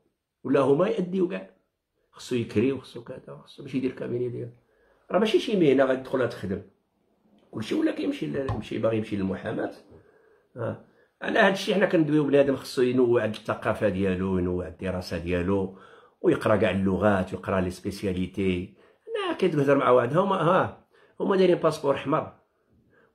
ولا هما يأديو كاع. خصو يكري وخصو كذا خصو باش يدير cabinet ديالو راه ماشي شي مهنة غادي تدخلها تخدم كلشي ولا كيمشي يمشي باغي يمشي للمحاماة. آه. على هذا الشيء حنا كندويو بنادم خصو ينوع الثقافة ديالو ينوع الدراسة ديالو ويقرأ كاع اللغات ويقرا les spécialités. أنا كتهضر مع واحد. هما ها هما دايرين passeport أحمر.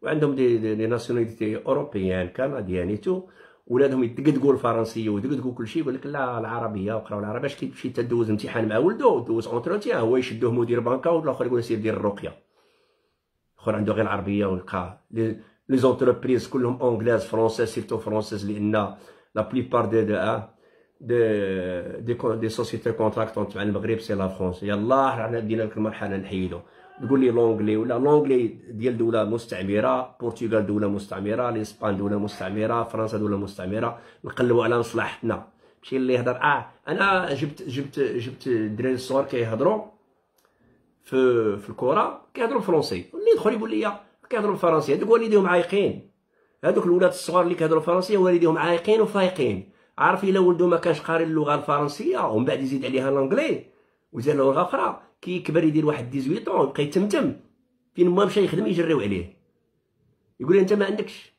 وعندهم des, des, des nationalités européennes canadiennes et tout ولادهم يدقدقوا الفرنسيه ويدقدقوا كل شيء يقول لك لا العربية وقراو العربية باش كيمشي تدوز امتحان مع ولدو دوز entretien هو يشدوه مدير بنكة والآخر يقول سير دير الرقية. الآخر عنده غير العربية ويلقى. les entreprises كلهم anglaises françaises surtout françaises لأن la plupart des des des des sociétés contractantes تبع المغرب c'est la France يلاه رانا دينا لك المرحله نحيدو تقول لي l'anglais ولا l'anglais ديال دولة مستعمرة البرتغال دولة مستعمرة الإسبان دولة مستعمرة فرنسا دولة مستعمرة نقلبوا على مصلحتنا. ماشي اللي يهضر آه أنا جبت جبت جبت الدراري الصغار كيهضروا في في الكره كيهضروا فرونسي اللي يدخل يقول لي كيهضروا بالفرنسيه هذوك والديهم عايقين. هذوك الولاد الصغار اللي كيهضروا فرنسيه والديهم عايقين وفايقين. عارف إلا ولدو ما كانش قاري اللغة الفرنسية ومن بعد يزيد عليها l'anglais وزاد لغة أخرى. كيكبر يدير واحد 18 طون يبقى يتمتم. فين ما مشى يخدم يجريو عليه. يقول لي أنت ما عندكش.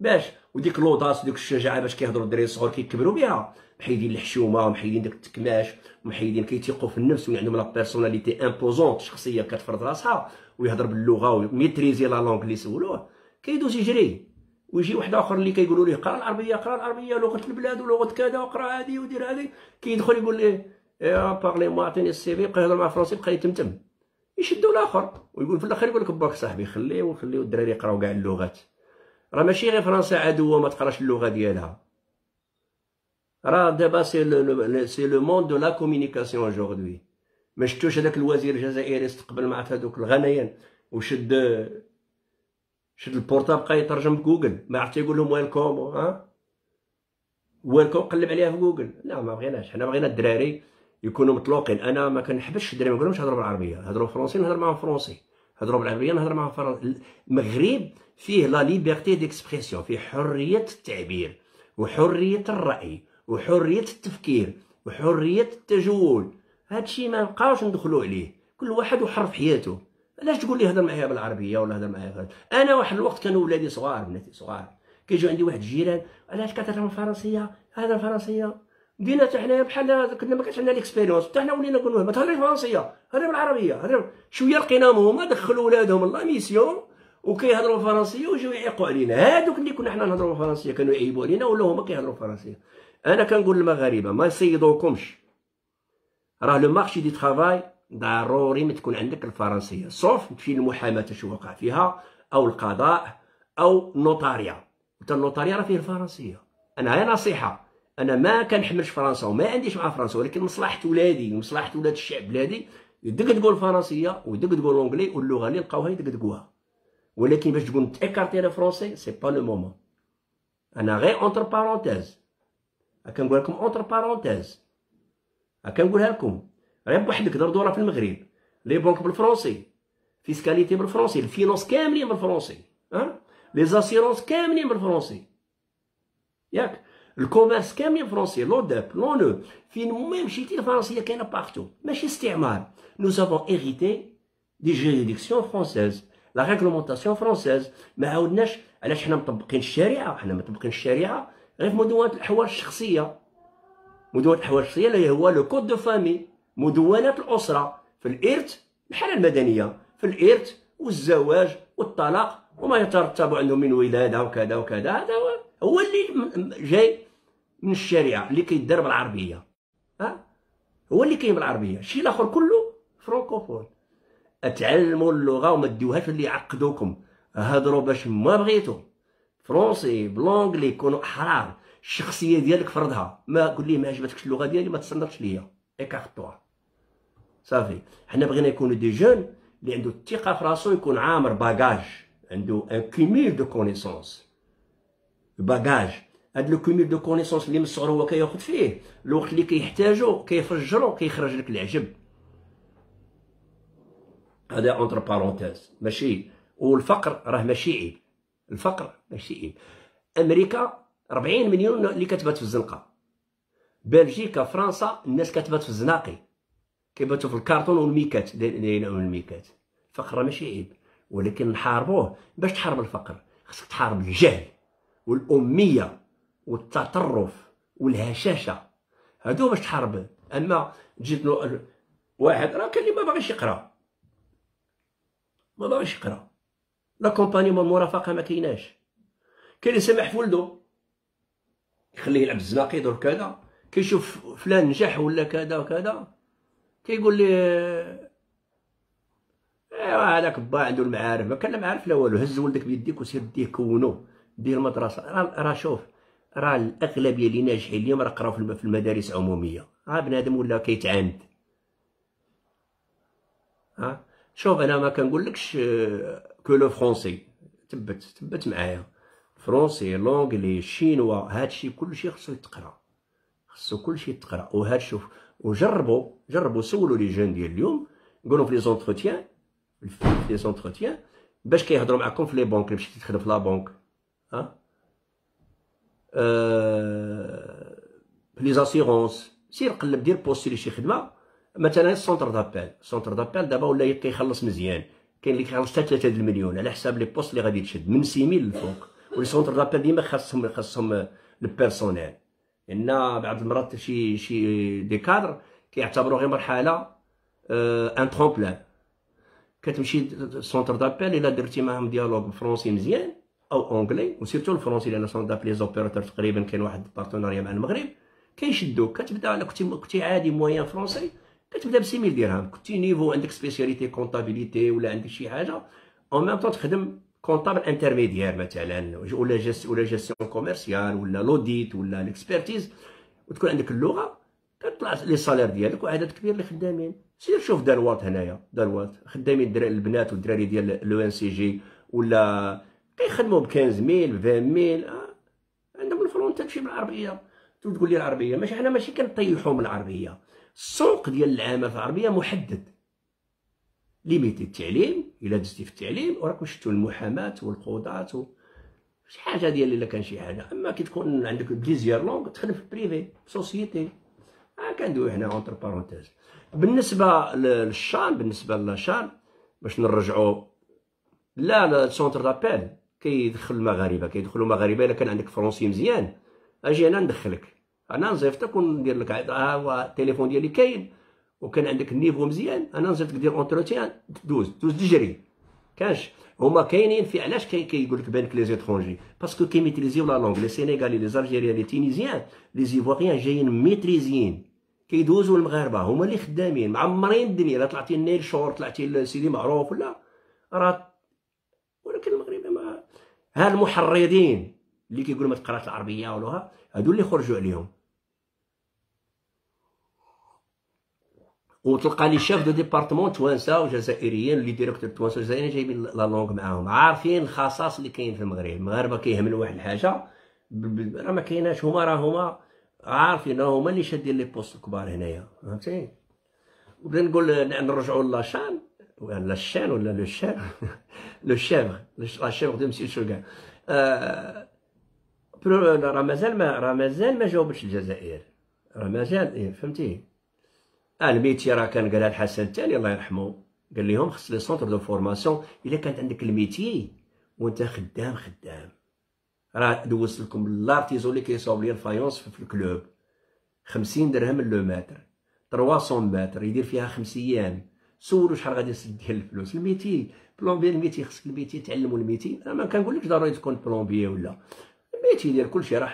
باش. وديك l'audace وديك الشجاعة باش كيهضروا الدراري الصغار كيكبروا بها. محيدين الحشومة ومحيدين داك التكماش ومحيدين كيتيقوا في النفس وعندهم la personnalité imposante شخصية كتفرض راسها ويهضر باللغة و maîtriser la langue اللي سولوه كيدوز يجري. ويجي واحد آخر اللي كيقولوا ليه قرأ العربية قرأ العربية لغة البلاد ولغة كذا وقرأ هذه ودير هذه. كيدخل يقول ليه يا parlez-moi عطيني ال CV يبقى يهضر مع فرونسي بقى يتمتم. يشدوا الآخر. ويقول في الآخر يقول لك باك صاحبي خليه وخليو الدراري يقراو كاع اللغات. راه ماشي غير فرنسا عدوه ما تقراش اللغة ديالها. راه دابا c'est le c'est le monde de la communication aujourd'hui ما شفتوش هذاك الوزير الجزائري استقبل مع هذوك الغنيان وشد شد البورطابل بقى يترجم بجوجل. ما عرفت يقول لهم welcome ها؟ welcome قلب عليها في جوجل. لا ما بغيناش. حنا بغينا الدراري. يكونوا مطلوقين. أنا ما كنحبش الدراري ما نقولهمش هضروا بالعربية. هضروا فرونسي نهضر معاهم فرونسي هضروا بالعربية نهضر معاهم فرنسي المغرب فيه la liberté d'expression فيه حرية التعبير وحرية الرأي وحرية التفكير وحرية التجول. هادشي ما نبقاوش ندخلوا عليه. كل واحد وحر في حياته. علاش تقول لي هضر معايا بالعربية ولا هضر معايا أنا واحد الوقت كانوا ولادي صغار بناتي صغار. كيجيو عندي واحد الجيران علاش كتهضر بالفرنسيه هذا الفرنسية. بدينا حتى حنايا بحال كنا ما كانش عندنا l'expérience حتى حنا ولينا نقولوا ما تهضريش فرنسية هضر بالعربية هضر شوية لقيناهم هما دخلوا ولادهم la mission وكيهضروا فرنسية وجاو يعيقوا علينا. هادوك اللي كنا حنا نهضروا فرنسية كانوا يعيبوا علينا ولا هما كيهضروا فرنسية. أنا كنقول للمغاربة ما يصيدوكمش. راه لو مارشي دي ترافاي ضروري ما تكون عندك الفرنسية. صوف تمشي للمحاماه تشوف وقع فيها أو القضاء أو نوطاريا حتى النوطاريا راه فيه الفرنسية. أنا هي نصيحة. أنا ما كنحملش فرنسا وما عنديش مع فرنسا ولكن مصلحة ولادي ومصلحه ولاد الشعب بلادي يدقدقوا الفرنسيه ويدقدقوا l'anglais واللغة اللي لقاوها يدقدقوها ولكن باش تقول t'écartes le français c'est pas le moment أنا غير entre parenthèses كنقول لكم entre parenthèses كنقولها لكم. غير بوحدك دار دورة في المغرب. les banques بالفرونسي fiscalité بالفرونسي ال finance كاملين بالفرونسي ها les assurances كاملين بالفرونسي ياك. ال commerce كامل فرونسي le dép le no فين ما مشيتي الفرنسيه كاينة partout ماشي استعمار nous avons hérité des juridictions françaises la réglementation française ما عاودناش علاش حنا مطبقين الشريعة؟ حنا مطبقين الشريعة. غير في مدونه الأحوال الشخصية. مدونه الأحوال الشخصية اللي هو le code de famille مدونة الأسرة. في الإرث الحالة المدنية. في الإرث والزواج والطلاق. وما يترتب عنه من ولادة وكذا وكذا. هذا هو اللي جاي من الشريعة اللي كيدار بالعربية ها؟ هو اللي كاين بالعربية. الشيء الآخر كله فرانكوفون أتعلموا اللغة وما ديوهاش اللي يعقدوكم. هضروا باش ما بغيتو فرونسي ب l'anglais كونوا أحرار. الشخصية ديالك فرضها. ما قول ما عجبتكش اللغة ديالي ما تصنتش ليا. écartez-vous صافي حنا بغينا يكونوا des jeunes اللي عنده الثقة في راسو يكون عامر bagage عنده un cumul de connaissances bagage هاد le cumul de connaissances اللي من الصغر هو كياخذ فيه. الوقت اللي كيحتاجو كيفجرو كيخرج لك العجب. هذا entre parenthèses ماشي. والفقر راه ماشي عيب. الفقر ماشي عيب. أمريكا 40 مليون اللي كتبات في الزنقة. بلجيكا فرنسا الناس كتبات في الزناقي. كيباتوا في الكارطون والميكات. دايرين الميكات. الفقر ماشي عيب. ولكن نحاربوه. باش تحارب الفقر خصك تحارب الجهل والأمية. والتطرف والهشاشة. هادو باش تحارب. أما تجي واحد راه كاين اللي ما باغيش يقرأ. ما باغيش يقرأ. لا كومبانيون المرافقه ما كايناش. كاين اللي سامح في ولدو يخليه يلعب الزناقي دور كذا. كيشوف فلان نجح ولا كذا وكذا. كيقول لي أيوا هذاك با عنده المعارف. ما كان معارف لا والو. هز ولدك بيديك وسير ديه كونو دير مدرسة. راه شوف. راه الاغلبيه اللي ناجحين اليوم راه قراو في المدارس عمومية. ها بنادم ولا كيتعاند. ها شوف أنا ما كنقولكش que le français تبت تبت معايا. فرونسي l'anglais شينوا هادشي كلشي خصو يتقرا. خصو كلشي يتقرا. وهاد شوف وجربوا جربوا سولوا les jeunes ديال اليوم. قولوا في les entretiens في les entretiens باش كيهضروا معاكم في les banques اللي مشيتي تخدم في la banque ها؟ les assurances سير قلب دير postuler شي خدمة. مثلا ال centre d'appel ال centre d'appel دابا ولا كيخلص مزيان. كاين اللي كيخلص حتى 3 المليون على حساب le poste اللي غادي تشد. من 6000 للفوق و les centres d'appel ديما خاصهم خاصهم ال personnel لأن بعض المرات شي شي des cadres كيعتبروا غير مرحلة un tremplin كتمشي centre d'appel إلا درتي معاهم dialogue فرونسي مزيان أو anglais و surtout الفرونسي لأن centre d'appel les opérateurs تقريبا كاين واحد ال partenariat مع المغرب كيشدوك كتبدا الا كنتي كنتي عادي moyen فرونسي كتبدا ب 6000 درهم كنتي niveau عندك spécialité comptabilité ولا عندك شي حاجة en même temps تخدم comptable intermédiaire مثلا ولا ges ولا gestion commerciale ولا l'audit ولا ال expertise وتكون عندك اللغة كتطلع les salaires ديالك وعدد كبير اللي خدامين سير شوف دانوات هنايا دانوات خدامين البنات والدراري ديال l'ENCG ولا كيخدموا ب 15000 ب 20000 آه. عندهم الفرونت تمشي بالعربية. تقول لي العربية. ماشي حنا ماشي كنطيحوا من العربية. السوق ديال العمل في العربية محدد. les métiers التعليم إلا دزتي في التعليم وراكم شفتوا المحاماة والقضاة و... شي حاجة ديال إلا كان شي حاجة. أما كي تكون عندك plusieurs langues تخدم في privé société. ها كندوي هنا entre parenthèses بالنسبة للشان بالنسبة للشان باش نرجعوا لا ال centre d'appel كيدخل المغاربة كيدخلوا المغاربة إلا كان عندك français مزيان. أجي أنا ندخلك. أنا نصيفطك وندير لك ها التليفون ديالي كاين. وكان عندك ال niveau مزيان أنا نزلت دير entretien دوز دوز تجري كاش؟ هما كاينين في علاش كيقول لك بانك les étrangers؟ parce que كيميتريزيو la langue les Sénégalais les Algériens les Tunisiens les Ivoiriens جايين ميتريزيين. كيدوزوا المغاربه هما اللي خدامين معمرين الدنيا لا طلعتي ال Nearshore طلعتي لسيدي معروف ولا؟ راه ولكن المغرب ها المحرضين اللي كيقولوا ما تقراش العربية ولا هادو اللي خرجوا عليهم. وتلقى les chefs de département توانسة وجزائريين les directeurs توانسة وجزائريين جايبين la langue معاهم. عارفين الخصاص اللي كاين في المغرب. المغاربه كيهملوا واحد الحاجة. راه ما كايناش. هما راه هما عارفين هما اللي شادين les postes الكبار هنايا. فهمتي؟ وبدا نقول نرجعوا لاشان ولا الشان ولا le CHAN le chèvre la chèvre de monsieur Seguin راه مازال ما راه مازال ما جاوبتش الجزائر راه مازال فهمتي ال métier راه كان قالها الحسن الثاني الله يرحمه قال لهم خص les centres de formation الا كانت عندك ال métier وانت خدام خدام راه دوزت لكم l'artisan اللي كيصاوب لي ال faïence في الكلوب خمسين درهم le mètre 300 متر يدير فيها خمس أيام سولو شحال غادي يسد ديال الفلوس. الميتي بلومبي الميتي خصك الميتي تعلموا الميتي أنا ما كنقولكش ضروري تكون plombier ولا. الميتي يدير كلشي راه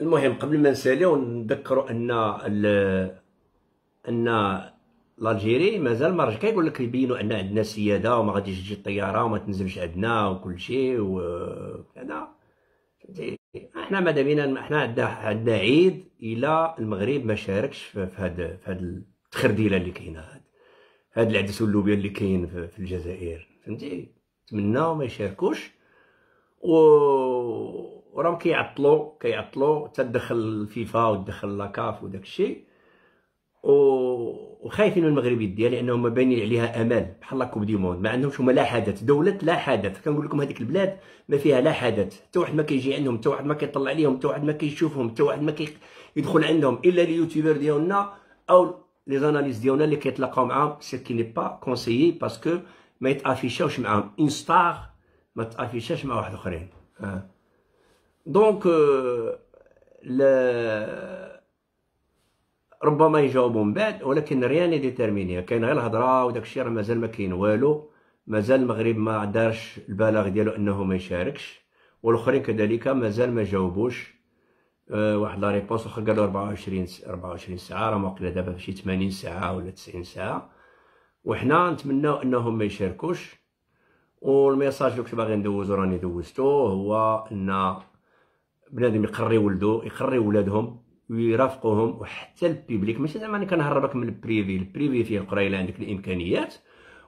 المهم قبل ما نساليو نذكروا أن أن الجيري مازال ما رجع كيقول لك يبينوا أن عندنا سيادة وما غاديش تجي الطيارة وما تنزلش عندنا وكل شيء وكذا إحنا ماذا بينا؟ إحنا عندنا عيد إلى المغرب ما شاركش في هذا في هذا التخرديلة اللي كاينة. هاد هاد العدس واللوبيا اللي كاين في الجزائر. فهمتي؟ نتمناو ما يشاركوش. و وراهم كيعطلوا كيعطلوا تدخل الفيفا ودخل la CAF وداك الشيء. وخايفين من المغرب يديها لأنهم باينين عليها امال بحال la Coupe du monde ما عندهمش هما لا حدث. دولة لا حدث. كنقول لكم هذيك البلاد ما فيها لا حدث. حتى واحد ما كيجي عندهم حتى واحد ما كيطلع عليهم حتى واحد ما كيشوفهم حتى واحد ما كيدخل عندهم. إلا اليوتيوبر ديالنا أو les analystes ديالنا اللي كيتلاقاو معاهم. ce qui n'est pas conseillé parce que ما يتأفيشاوش معاهم. une star ما تأفيشاش مع واحد أخرين. آه. donc ل ربما يجاوبوا من بعد ولكن rien déterminé كاين غير الهضرة وداك الشيء راه مازال ما كاين والو. مازال المغرب ما دارش البلاغ ديالو إنه ما يشاركش. والآخرين كذلك مازال ما جاوبوش. أه واحد la réponse واخا قالوا 24 24 ساعة. راه موقيلا دابا شي 80 ساعة ولا 90 ساعة. وحنا نتمناو إنهم ما يشاركوش. وال message اللي كنت باغي ندوزو راني دوزتو هو إن بنادم يقري ولدو يقري ولادهم ويرافقوهم وحتى ال public ماشي زعما أنا كنهربك من ال privé ال privé فيه القرايه اللي عندك الإمكانيات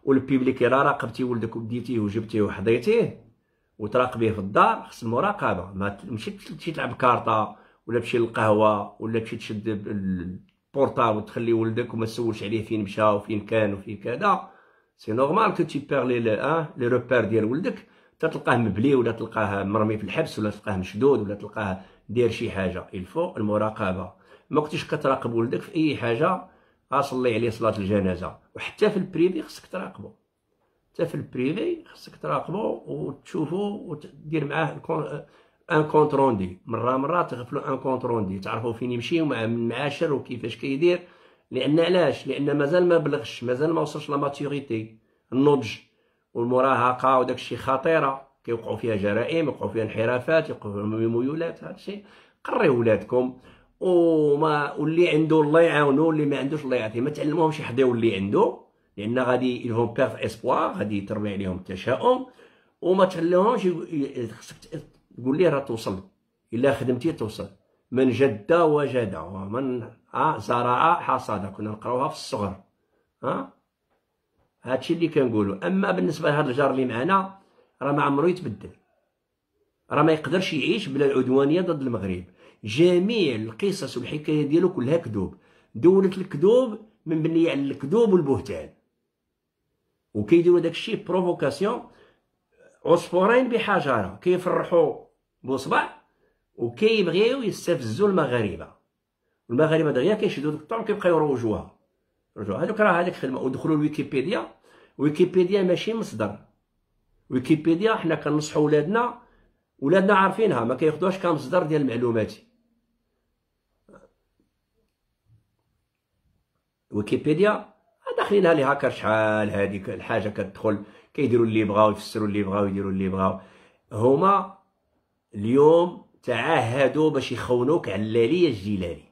وال public إلا راقبتي ولدك وديتيه وجبتيه وحضيتيه وتراقبيه في الدار خص المراقبة ما تمشي تمشي تلعب كارطة ولا تمشي للقهوة ولا تمشي تشد ال portable وتخلي ولدك وما تسولش عليه فين مشى وفين كان وفين كذا. c'est normal que tu perds les les repères ديال ولدك. تلقاه مبلي ولا تلقاه مرمي في الحبس ولا تلقاه مشدود ولا تلقاه داير شي حاجة. il faut المراقبة. ما كنتيش كتراقب ولدك في أي حاجة أصلي عليه صلاة الجنازة. وحتى في ال privé خصك تراقبو حتى في ال privé خصك تراقبو وتشوفو وتدير معاه un compte rendu مرة مرة تغفلو un compte rendu تعرفوا فين يمشي ومع المعاشر وكيفاش كيدير. لأن علاش؟ لأن مازال ما بلغش مازال ما وصلش la maturité النضج. والمراهقة وداك الشيء خطيرة. كيوقعوا فيها جرائم يوقعوا فيها انحرافات يوقعوا فيها ميولات هذا الشيء. قريو ولادكم. وما واللي عنده الله يعاونو واللي ما عندوش الله يعطيه. ما تعلموهمش يحضيو اللي عنده. لأن غادي لهم perte d'espoir غادي تربي عليهم التشاؤم. وما تعلمهمش خصك تقول ليه راه توصل. إلا خدمتي توصل. من جد وجد. ومن زرع حصد كنا نقراوها في الصغر. ها؟ هادشي اللي كنقولوا أما بالنسبة لهذا الجار اللي معنا راه ما عمرو يتبدل. راه ما يقدرش يعيش بلا العدوانية ضد المغرب. جميع القصص والحكاية ديالو كلها كذوب. دولة الكذوب مبنيه على الكذوب والبهتان. وكيديروا داك الشيء بروفوكاسيون عصفورين بحجره كيفرحوا بصبع وكيبغيو يستفزوا المغاربة. المغاربة دغيا كيشدوا ديك الطعم كيبقاو يروجوها. رجعوا هذوك راه هذيك خدمة. ودخلوا الويكيبيديا ويكيبيديا ماشي مصدر. ويكيبيديا حنا كنصحوا ولادنا ولادنا عارفينها ما كياخذوهاش كمصدر ديال المعلومات. ويكيبيديا داخلينها لي هاكر شحال هذيك الحاجة كتدخل كيديروا اللي بغاو يفسروا اللي بغاو يديروا اللي بغاو. هما اليوم تعهدوا باش يخونوك علالية الجيلاني.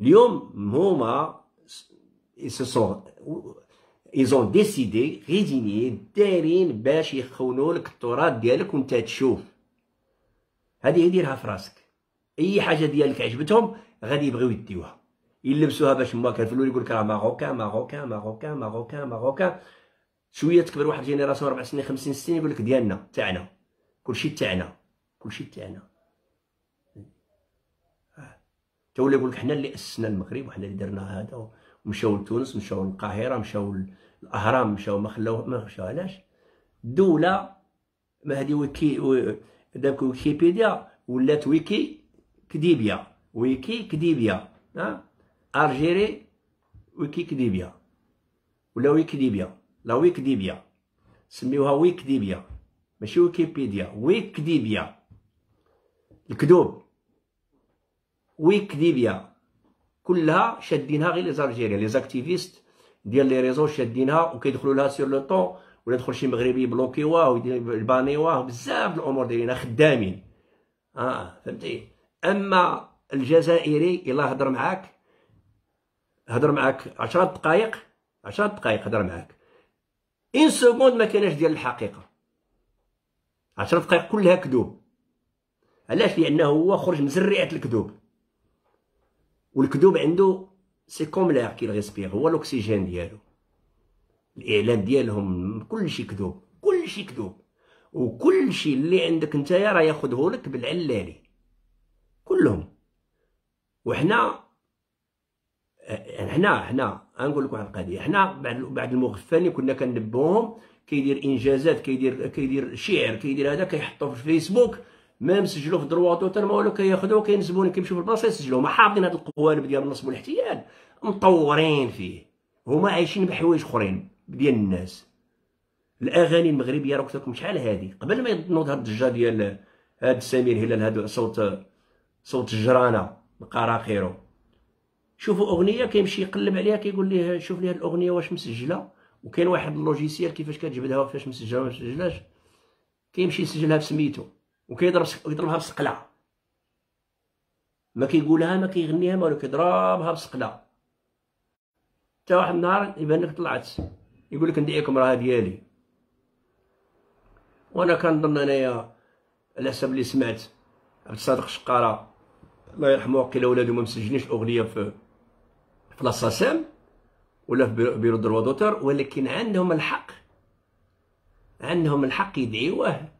اليوم هما سون ايزون ديسيدي غيديني دايرين باش يخونوا لك التراث ديالك وانت تشوف هذه ديرها في راسك. أي حاجة ديالك عجبتهم غادي يبغيو يديوها. يلبسوها باش ما كنفلو يقول لك راه marocain marocain marocain marocain marocain شوية تكبر واحد génération ربع سنين خمسين سنين يقول لك ديالنا تاعنا. كلشي تاعنا كلشي تاعنا. تولي يقول لك حنا اللي أسسنا المغرب وحنا اللي درنا هذا ومشاو لتونس مشاو للقاهره مشاو الأهرام مشاو ما خلاو ما مشاو علاش؟ الدولة ما هذه ويكي داك ويكيبيديا ولات ويكي كديبيا ويكي كديبيا ها؟ ألجيري ويكي كديبيا ولا ويكيديبيا لا ويكديبيا سميوها ويكديبيا ماشي ويكيبيديا ويكديبيا الكذوب ويكديبيا كلها شادينها غير les Algériens les activistes ديال les réseaux شادينها وكيدخلوا لها sur le temps ولا يدخل شي مغربي يبلوكيواه ويبانيواه بزاف الأمور دايرينها خدامين. آه فهمتي؟ أما الجزائري الا هضر معاك. هضر معاك عشرة دقائق عشرة دقائق هضر معاك. une seconde ما كانش ديال الحقيقة. عشرة دقائق كلها كذوب. علاش؟ لأنه هو خرج من زريعه الكذوب. والكذوب عنده c'est comme l'air qu'il respire هو الأكسجين ديالو. الاعلام ديالهم كلشي كذوب كلشي كذوب. وكلشي اللي عندك نتايا راه ياخذه لك بالعلالي. كلهم. وحنا حنا حنا غنقول لك واحد القضية. حنا بعد بعد المغفلين كنا كنبوهم كيدير إنجازات كيدير كيدير شعر كيدير هذا كيحطو في الفيسبوك. ما مسجلو في droit d'auteur حتى ما والو كياخذوه كينسبوني كيمشيو في البلاصة يسجلوه ما حافظين هاد القوالب ديال النصب والاحتيال. مطورين فيه. هما عايشين بحوايج أخرين ديال الناس. الأغاني المغربية راه قلت لكم شحال هادي؟ قبل ما ينوض هاد الضجه ديال هاد سمير هلال هاد صوت صوت الجرانه القراقيرو شوفوا أغنية كيمشي يقلب عليها كيقول ليه شوف لي هاد الأغنية واش مسجلة. وكاين واحد ال logiciel كيفاش كتجبدها وفاش مسجلة وما مسجلاش. كيمشي يسجلها بسميتو. وكيضرب يضربها بسقلة. ما كيقولها ما كيغنيها ما كيضربها بسقلة. حتى واحد النهار يبان لك طلعت. يقول لك ندعيكم راه ديالي. وأنا كنظن أنايا على حسب اللي سمعت عبد الصادق شقارة. الله يرحمه وقيل ولادو ما مسجلينش الأغنية في في لاصاسام ولا في بيرو دروا دوتر ولكن عندهم الحق. عندهم الحق يدعيوه.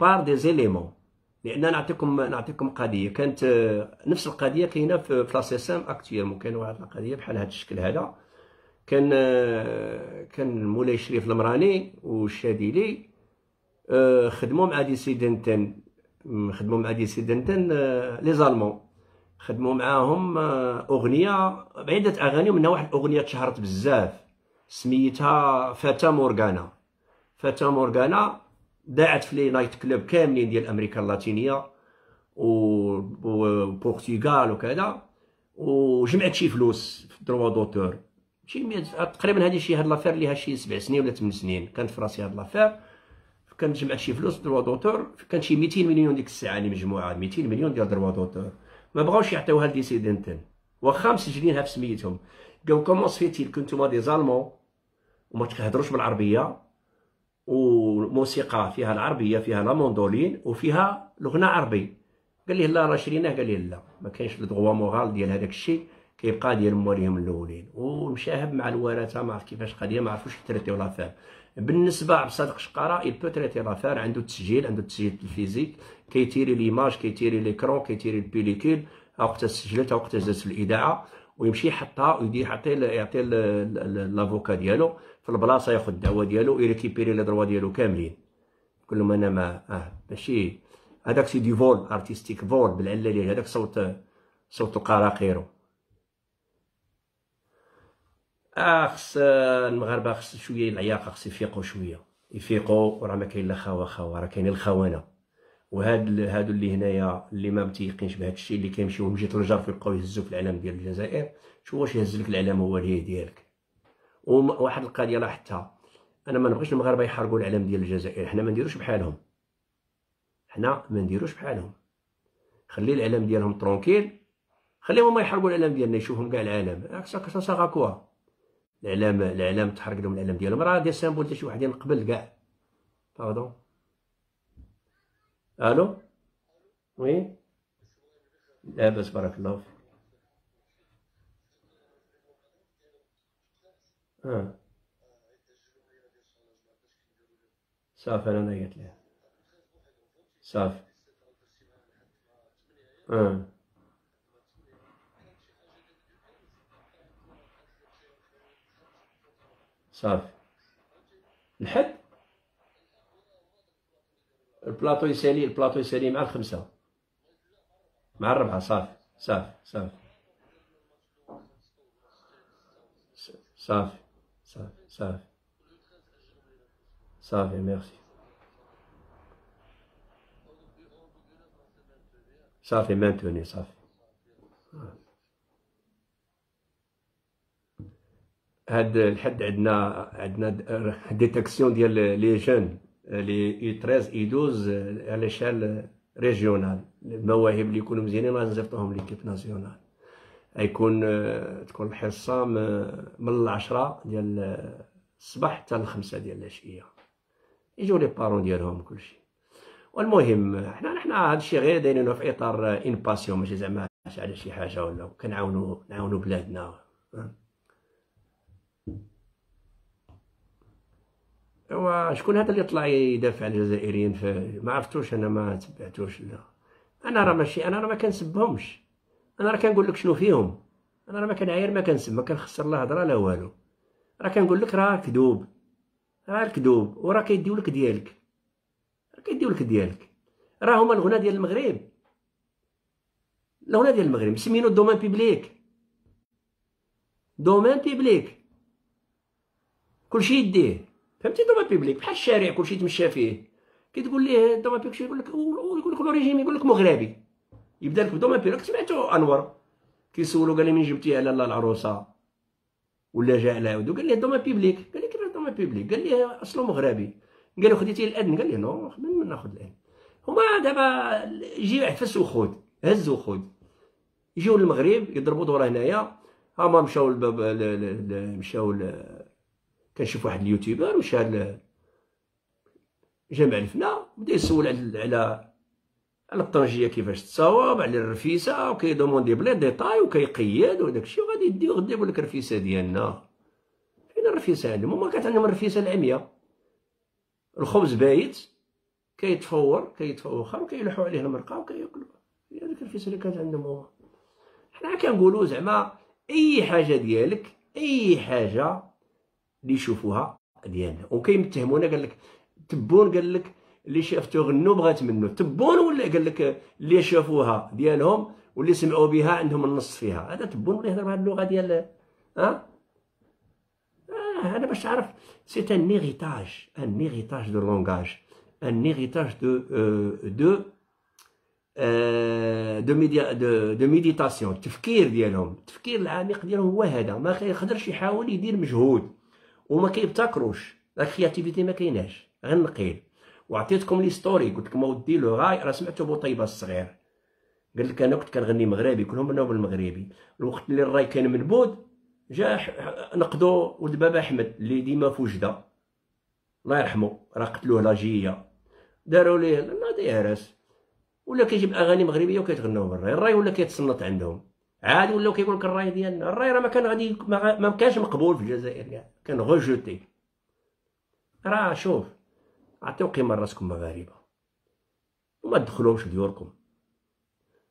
par des éléments لأن نعطيكم نعطيكم قضيه كانت نفس القضية كاينة في la SACEM actuellement كاين واحد القضية بحال هذا الشكل هذا. كان كان مولاي شريف المراني والشاديلي آه، خدموا مع Dissidenten خدموا مع Dissidenten آه، les Allemands خدموا معاهم آه، أغنية بعدة أغاني ومنها واحد الأغنية تشهرت بزاف. سميتها Fata Morgana. Fata Morgana داعت في les night-clubs كاملين ديال أمريكا اللاتينية وبرتغال وكذا وجمعت شي فلوس في droits d'auteur. شي تقريبا هذه شي هاد l'affaire ليها شي سبع سنين ولا ثمان سنين. كانت في راسي هاد l'affaire. كانت جمعت شي فلوس droits d'auteur. كان شي 200 مليون ديك الساعة اللي مجموعة. 200 مليون ديال droits d'auteur. ما بغاوش يعطيوها ل Dissidenten واخا مسجلينها في سميتهم. قالوا comment ça se fait que نتوما des Allemands وما تهضروش بالعربية. وموسيقى فيها العربية فيها la mandoline وفيها الغناء عربي. قال لي لا راه شريناه قال لي لا. ما كاينش le droit moral ديال هذاك الشيء كيبقى ديال مواليهم الأولين. ومشاهب مع الورثة ما عرف كيفاش قضية ما عرفوش يتريتيو l'affaire بالنسبة عبد الصادق شقارة il peut traiter l'affaire عنده التسجيل عنده التسجيل ال physique كيتيري l'image كيتيري l'écran كيتيري ال pellicule. وقتها سجلت وقتها زادت في الاذاعه ويمشي يحطها ويدير يعطي يعطي l'avocat ديالو في البلاصة ياخذ الدعوة ديالو ويريكيبيري les droits ديالو كاملين. يقول لهم أنا ما آه ماشي. هذاك c'est du vol artistique vol بالعلالي. هذاك صوت صوت قراقيرو. آه خص المغاربة خص شوية العياقه خص يفيقوا شوية. يفيقوا وراه ما كاين لا خاوة خاوة راه كاينين الخونه وهاد هادو اللي هنايا اللي ما متيقينش بهذا الشيء اللي كيمشيو من جهه الجرف يبقاو يهزو في العلم ديال الجزائر شوف واش يهز لك العلم هو اللي ديالك. وواحد القضية لاحظتها. أنا ما نبغيش المغاربة يحرقوا العلم ديال الجزائر حنا ما نديروش بحالهم. حنا ما نديروش بحالهم. خلي العلم ديالهم tranquille خليهم ما يحرقوا العلم ديالنا يشوفهم كاع العالم. ça ça quoi. الاعلام الاعلام تحرق لهم الاعلام ديالهم. راه ديال symbole تاع شي وحدين قبل كاع. باردون ألو؟ وي؟ لاباس بارك الله فيك. آه. صافي أنا نيت ليه صافي. آه. صافي. الحد البلاطو يسالي البلاطو يسالي مع الخمسة. مع الربعة صافي صافي صافي. صافي صافي صافي. صافي ميرسي. صافي مانتوني صافي. هاد الحد عندنا عندنا détection ديال les jeunes. les U13 U12 à l'échelle régionale. المواهب اللي يكونوا مزيانين غنزيفطوهم l'équipe nationale غيكون تكون الحصة من العشرة ديال الصباح حتى الخمسة ديال العشية. يجيو les parents ديالهم كلشي والمهم حنا حنا هذا الشيء غير دايرينه في إطار une passion ماشي زعما على شي حاجة ولا كنعاونوا نعاونوا بلادنا. ايوا شكون هذا اللي طلع يدافع على الجزائريين ما عرفتوش أنا ما تبعتوش لا. أنا راه ماشي أنا راه ما كنسبهمش. أنا راه كنقول لك شنو فيهم. أنا راه ما كنعاير ما كنسب ما كنخسر لا هضرة لا والو. راه كنقول لك راه كذوب. راه الكذوب وراه كيديو لك ديالك. راه كيديو لك ديالك. راه هما الغنى ديال المغرب. الغنى ديال المغرب. سمينو domaine public. domaine public. كلشي يديه. فهمتي domaine public؟ بحال الشارع كلشي تمشى فيه. كي تقول ليه domaine public يقول لك يقول لك لوريجيم يقول لك مغربي يبدا لك ب domaine public. سمعتو أنور كيسولو قال لي من جبتي على العروسه ولا جا على عودو قال لي domaine public قال لي كيفاش domaine public قال لي أصله مغربي قال له خديتي الأذن قال لي non من ناخذ الأذن هما دابا يجي عفس وخذ هز وخذ يجيو للمغرب يضربوا دورة هنايا. هما مشاو مشاو كنشوف واحد اليوتيوبر مشى جمع الفنا بدا يسول على على الطنجية كيفاش تصاوب على الرفيسة وكيدوموندي ب les détails وكيقيد وداك الشيء وغادي يدي غادي يقول لك الرفيسة ديالنا. فين الرفيسة عندهم هما كانت عندهم الرفيسة العمياء. الخبز بايت كيتفور كيتفوخر وكيلحوا عليه المرقة وكياكلوا هي هذيك الرفيسة اللي كانت عندهم هما. حنا كنقولوا زعما أي حاجة ديالك أي حاجة اللي يشوفوها ديالنا. وكاين متهمونا قال لك تبون؟ قال لك اللي شافتو غنو بغات منه. تبون ولا؟ قال لك اللي شافوها ديالهم واللي سمعوا بها عندهم النص فيها. هذا تبون؟ ولا يهضر بهذه اللغة ديال ها؟ آه أنا باش تعرف c'est un héritage un héritage de langage un héritage de de de média de de méditation التفكير ديالهم التفكير العميق ديالهم هو هذا ما يقدرش يحاول يدير مجهود وما كيبتكروش la créativité ما كايناش. غير نقيل. وعطيتكم les stories قلت لكم أودي le raï راه سمعتو بوطيبه الصغير. قال لك أنا كنت كنغني مغربي كلهم بناو بالمغربي. الوقت اللي الراي كان منبود جا نقدو ولد بابا أحمد اللي ديما في وجده الله يرحمه راه قتلوه لاجيه داروا ليه؟ ناضي هرس ولا كيجيب أغاني مغربية وكيتغناو بالراي الراي ولا كيتصنت عندهم. عاد ولاو كيقول لك الراي ديالنا؟ الراي راه ما كان غادي ما كانش مقبول في الجزائر كاع كان غوجوتي راه شوف عطيو قيمة لراسكم مغاربة. وما تدخلوش ديوركم.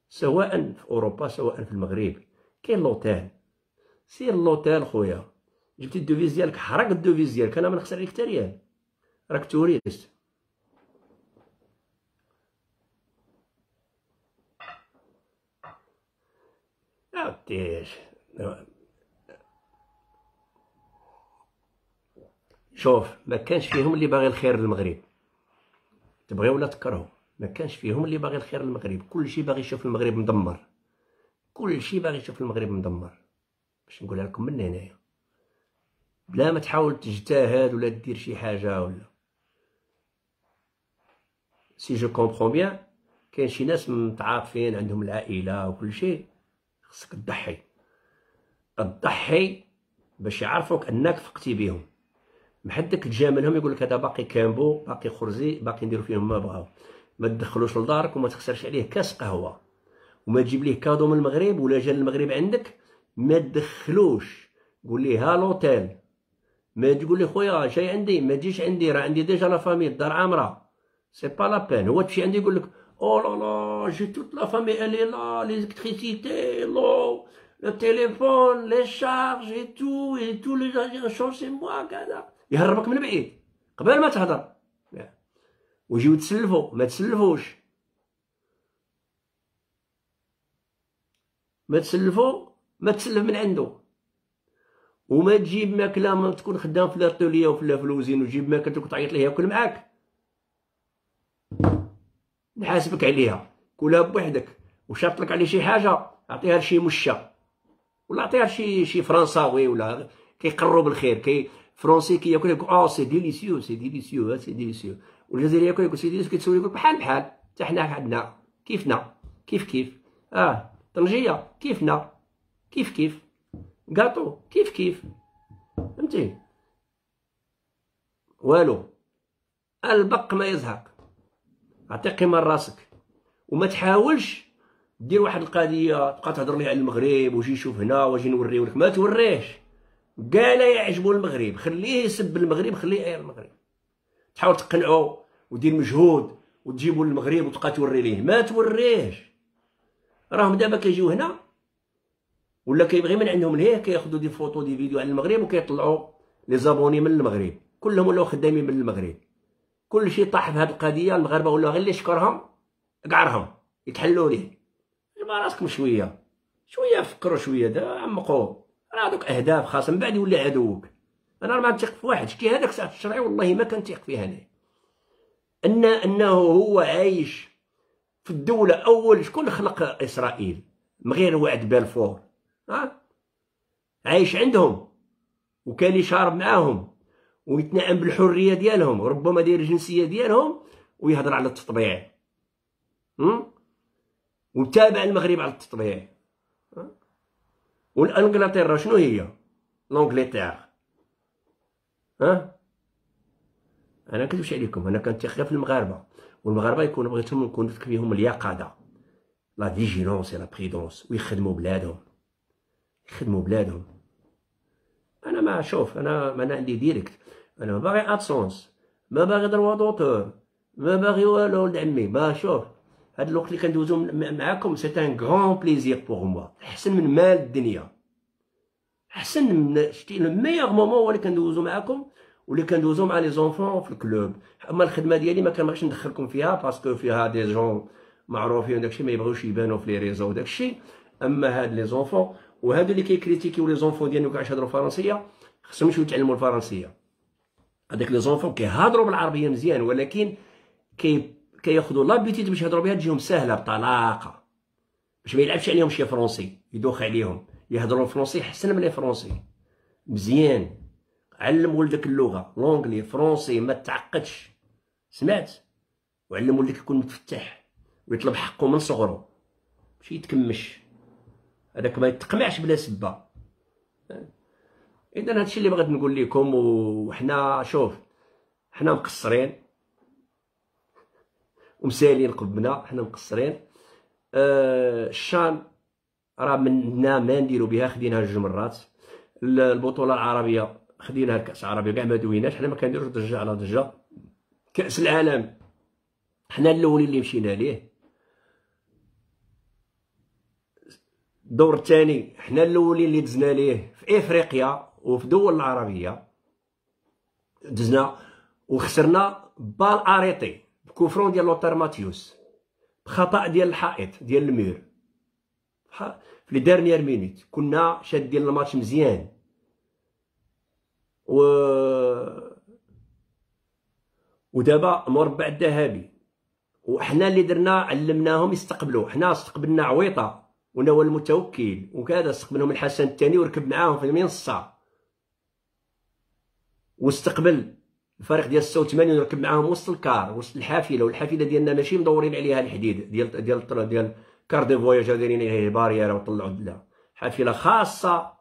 سواء في أوروبا سواء في المغرب. كاين l'hôtel. سير l'hôtel خويا. جبتي ال devise ديالك حرق ال devise ديالك. أنا ما نخسر عليك حتى ريال. راك touriste. عاودتيش شوف ما كانش فيهم اللي باغي الخير للمغرب. تبغي ولا تكرهوا ما كانش فيهم اللي باغي الخير للمغرب. كلشي باغي يشوف المغرب مدمر. كلشي باغي يشوف المغرب مدمر. باش نقولها لكم من هنايا. بلا ما تحاول تجتهد ولا دير شي حاجة ولا. si je comprends bien كاين شي ناس متعاطفين عندهم العائلة وكل شيء. خصك تضحي. تضحي باش يعرفوك أنك فقتي بهم. محدك تجاملهم يقول لك هذا باقي كامبو باقي خرزي باقي نديرو فيهم ما بغاو. ما تدخلوش لدارك وما تخسرش عليه كاس قهوة. وما تجيب ليه cadeau من المغرب ولا جا المغرب عندك ما تدخلوش. قول ليه ها l'hôtel. ما تقول لي خويا جاي عندي. ما تجيش عندي راه عندي déjà la famille الدار عامرة. c'est pas la peine هو تمشي عندي يقول لك oh là là j'ai toute la famille elle est là l'électricité le le téléphone les charges et tout et tout les charges c'est moi كذا يهربك من بعيد قبل ما تهضر ويجيو تسلفوا ما تسلفوش ما تسلفوا ما تسلف من عنده وما تجيب ماكله ما تكون خدام في الاتوليه وفي ال usine وتجيب ماكله وتعيط ليه ياكل معاك نحاسبك عليها. كلها بوحدك وشاط لك عليه شي حاجة أعطيها لشي مشه ولا أعطيها لشي شي فرنساوي ولا كيقروا بالخير. كي français كي ياكل يقول آه c'est délicieux c'est délicieux c'est délicieux والجزائري ياكل يقول c'est délicieux كيتسول يقول بحال بحال. حتى حنا عندنا. كيفنا؟ كيف كيف؟ آه طنجية. كيفنا؟ كيف كيف؟ كاطو كيف كيف؟ فهمتي؟ والو. البق ما يزهق. عطي قيمة لراسك. وما تحاولش دير واحد القضية تبقى تهضر لي على المغرب وجي شوف هنا واجي نوريه لك ما توريش كاع لا يعجبو المغرب. خليه يسب المغرب خليه يعير المغرب. تحاول تقنعو ودير مجهود وتجيبو للمغرب وتبقى توري ليه. ما توريش راهم دابا كيجيو هنا ولا كيبغي من عندهم لهيه كياخذوا des photos des vidéos على المغرب وكيطلعوا لي زابوني من المغرب. كلهم ولاو خدامين من المغرب. كل شيء طاح في هذه القضية المغاربة ولاو غير اللي يشكرهم قعرهم يتحلوا ليه. جيبوا راسكم شوية. شوية فكروا شوية دا عمقوا. راه هذوك أهداف خاصة من بعد يولي عدوك. أنا ما نثق في واحد. شتي هذاك ساعه الشرعي والله ما كنثق فيه أنا ان إنه هو عايش في الدولة أول شكون خلق إسرائيل؟ من غير وعد بلفور ها؟ عايش عندهم. وكان يشارب معاهم. ويتنعم بالحرية ديالهم وربما داير الجنسية ديالهم ويهضر على التطبيع. وتابع المغرب على التطبيع. والإنجلترا شنو هي؟ لونجلتير ها؟ أنا كنمشي عليكم أنا كنتيق في المغاربة. والمغاربة يكونوا بغيتهم نكون فيهم اليقظة. la vigilance la prudence ويخدموا بلادهم. يخدموا بلادهم. أنا ما شوف أنا ما أنا عندي direct أنا ما باغي AdSense ما باغي droits d'auteur ما باغي والو ولد عمي ما شوف. هاد الوقت اللي كندوزو معاكم c'est un grand plaisir pour moi أحسن من مال الدنيا. أحسن من شتي le meilleur moment هو اللي كندوزو معاكم واللي كندوزو مع les enfants في ال club. أما الخدمة ديالي ما كنبغيش ندخلكم فيها parce que فيها des gens معروفين وداكشي ما يبغيوش يبانو في les réseaux وداكشي أما هاد les enfants وهادو اللي كيكريتيكيو les enfants ديالنا وكاع يهضروا فرنسيه خصهم يمشيو يتعلموا الفرنسية. هذاك les enfants كيهضروا بالعربية مزيان ولكن كي كياخذوا l'habitude باش يهضروا بها تجيهم سهلة بطلاقة. باش ما يلعبش عليهم شي français يدوخ عليهم يهضروا ال français أحسن من ال français مزيان. علم ولدك اللغة لونجلي فرونسي ما تعقدش. سمعت؟ وعلم ولدك يكون متفتح ويطلب حقه من صغره. ماشي يتكمش. هذاك ما يتقمعش بلا سبة. إذا هادشي اللي بغيت نقول لكم وحنا شوف حنا مقصرين. ومسالين قلبنا حنا مقصرين. آه الشان راه منا ما نديرو بها خديناها جوج مرات. البطولة العربية خديناها الكاس العربيه كاع ما دويناش حنا ما كنديروش ضجه على ضجه كأس العالم حنا الأولين اللي مشينا ليه. الدور الثاني حنا الأولين اللي دزنا ليه. في إفريقيا وفي دول العربية دزنا وخسرنا balle arrêtée ب coup franc ديال لوتار ماتيوس بخطأ ديال الحائط ديال ال mur. في les dernières minutes كنا شادين الماتش مزيان. و ودابا مربع الذهبي وحنا اللي درنا علمناهم يستقبلوا. حنا استقبلنا عويطة هو المتوكل وكذا استقبلهم الحسن الثاني وركب معاهم في المنصة. واستقبل الفريق ديال 86 وركب معاهم وسط ال car وسط الحافلة والحافلة ديالنا ماشي مدورين عليها الحديد ديال ديال ديال car de voyage دايرين عليه barrières وطلعوا لا. حافلة خاصة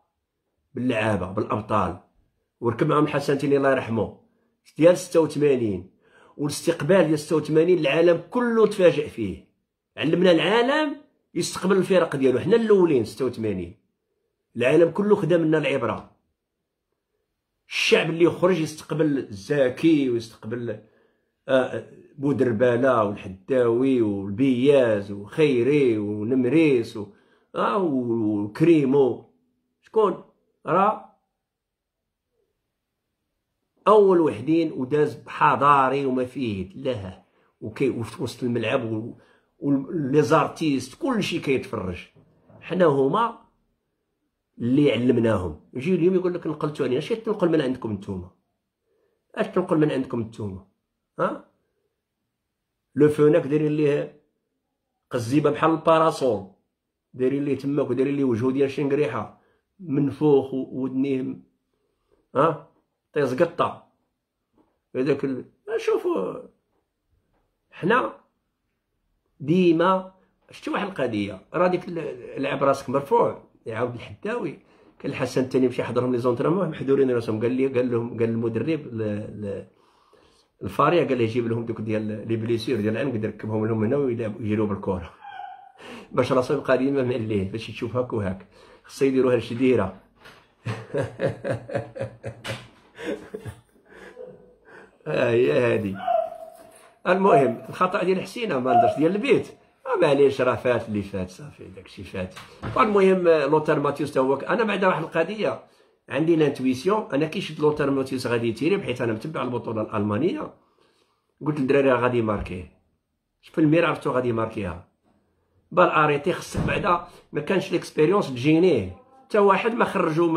باللعابة بالأبطال. وركب معاهم الحسن الثاني الله يرحمه. ديال 86 والاستقبال ديال 86 العالم كله تفاجئ فيه. علمنا العالم يستقبل الفرق ديالو. حنا الأولين 86 العالم كله خدا منا العبرة. الشعب اللي يخرج يستقبل زاكي ويستقبل آه، بودربالة والحداوي والبياز وخيري ونمريس و... آه وكريمو. شكون؟ راه أول وحدين وداز حضاري وما فيه لها وكي وسط الملعب و... زارتيست كلشي كيتفرج. حنا هما اللي علمناهم. يجي اليوم يقول لك نقلتو علينا. اش تنقل من عندكم نتوما اش تنقل من عندكم نتوما ها؟ لو فوناك دايرين ليه قزيبة بحال الباراسول. دايرين ليه تماك ودايرين ليه وجهو ديال شنقريحه منفوخ ودنيه. ها؟ طيز قطة. هذاك ال... شوفوا. حنا ديما شتي واحد القضية؟ راه ديك لعب راسك مرفوع. يعاود الحداوي. كان الحسن الثاني مشى حضرهم les entraînements محذورين راسهم. قال لي قال لهم قال المدرب الفاريا قال لي يجيب لهم دوك ديال les blessures ديال العنق يركبهم لهم هنا ويجريو بالكره باش راسو يبقى ديما معليه باش يشوف هاك وهاك. خصو يديروا هادشي ديره ها هي هادي. المهم الخطأ ديال حسينة ما ديال البيت. معليش راه فات اللي فات صافي داكشي فات. المهم لوتر ماتيوس تا هو أنا بعدا واحد القضية. عندي l'intuition أنا كي شفت لوتر ماتيوس غادي يتيري بحيث أنا متبع البطولة الألمانية. قلت للدراري غادي يماركيه. في ال mur عرفتو غادي يماركيها. balle arrêtée خصك بعدا. ما كانش l'expérience تجينيه. حتى واحد ما خرجو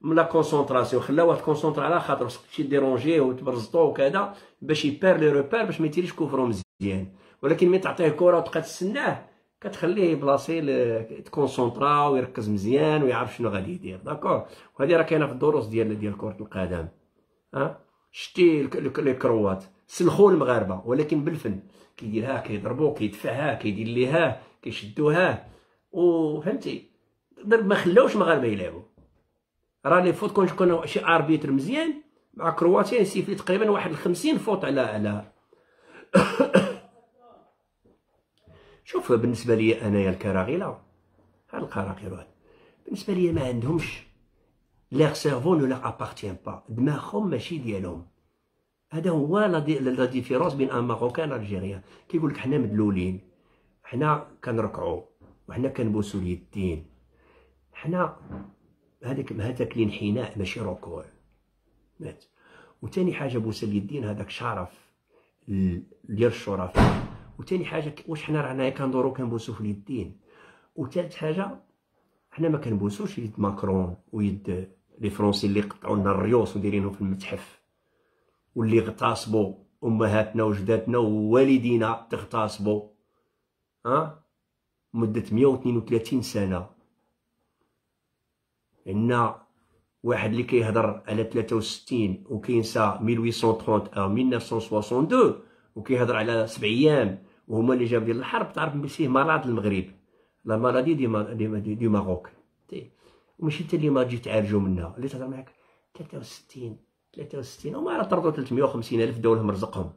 من la concentration خلاوه تكونسونطرا على خاطر خصك ديرونجيه وتبرزطو وكذا باش يبير les repères باش ما يتيريش كوفرو مزيان. ولكن ملي تعطيه كرة وتبقى تسناه كتخليه بلاصي تكونسونطرا ويركز مزيان ويعرف شنو غادي يدير d'accord؟ وهذه راه كاينة في الدروس ديال ديال كرة القدم. ها؟ شتي لي كروات سلخوا المغاربه ولكن بالفن. كيديرها كيضربو كيدفعها كيدير ليها كيشدوها. وفهمتي؟ ضرب ما خلاوش المغاربه يلعبوا راه les fautes كون كون شي arbitre مزيان مع كرواتيا يسيفلي تقريبا واحد 50 fautes على على شوف بالنسبة لي أنايا الكراغيله هاد الكراغيله بالنسبة لي ما عندهمش leur cerveau ne leur appartient pas. دماغهم ماشي ديالهم. هذا هو la différence بين un marocain algérien. كيقول لك حنا مدلولين حنا كنركعوا وحنا كنبوسو اليدين. حنا هذاك هذاك الانحناء ماشي ركوع. مات وثاني حاجة بوس اليدين هذاك شرف ديال الشرفاء. وثاني حاجة واش حنا رانا كندورو كنبوسو في اليدين. وثالث حاجة حنا ما كنبوسوش يد ماكرون ويد les Français اللي قطعوا لنا الريوس ودايرينهم في المتحف. واللي اغتصبوا أمهاتنا وجداتنا ووالدينا تغتصبوا ها؟ مدة 132 سنة. عندنا واحد اللي كيهضر على 63 وكينسى 1830 أو 1962 وكيهضر على سبع أيام. وهما اللي جابوا ديال الحرب تعرف فيه مرض المغرب لا مالادي دي دي, دي ماروك وماشي انت اللي ما تجي تعالجو منها. اللي تهضر معاك 63 63 هما راه طردوا 350 ألف دولة مرزقهم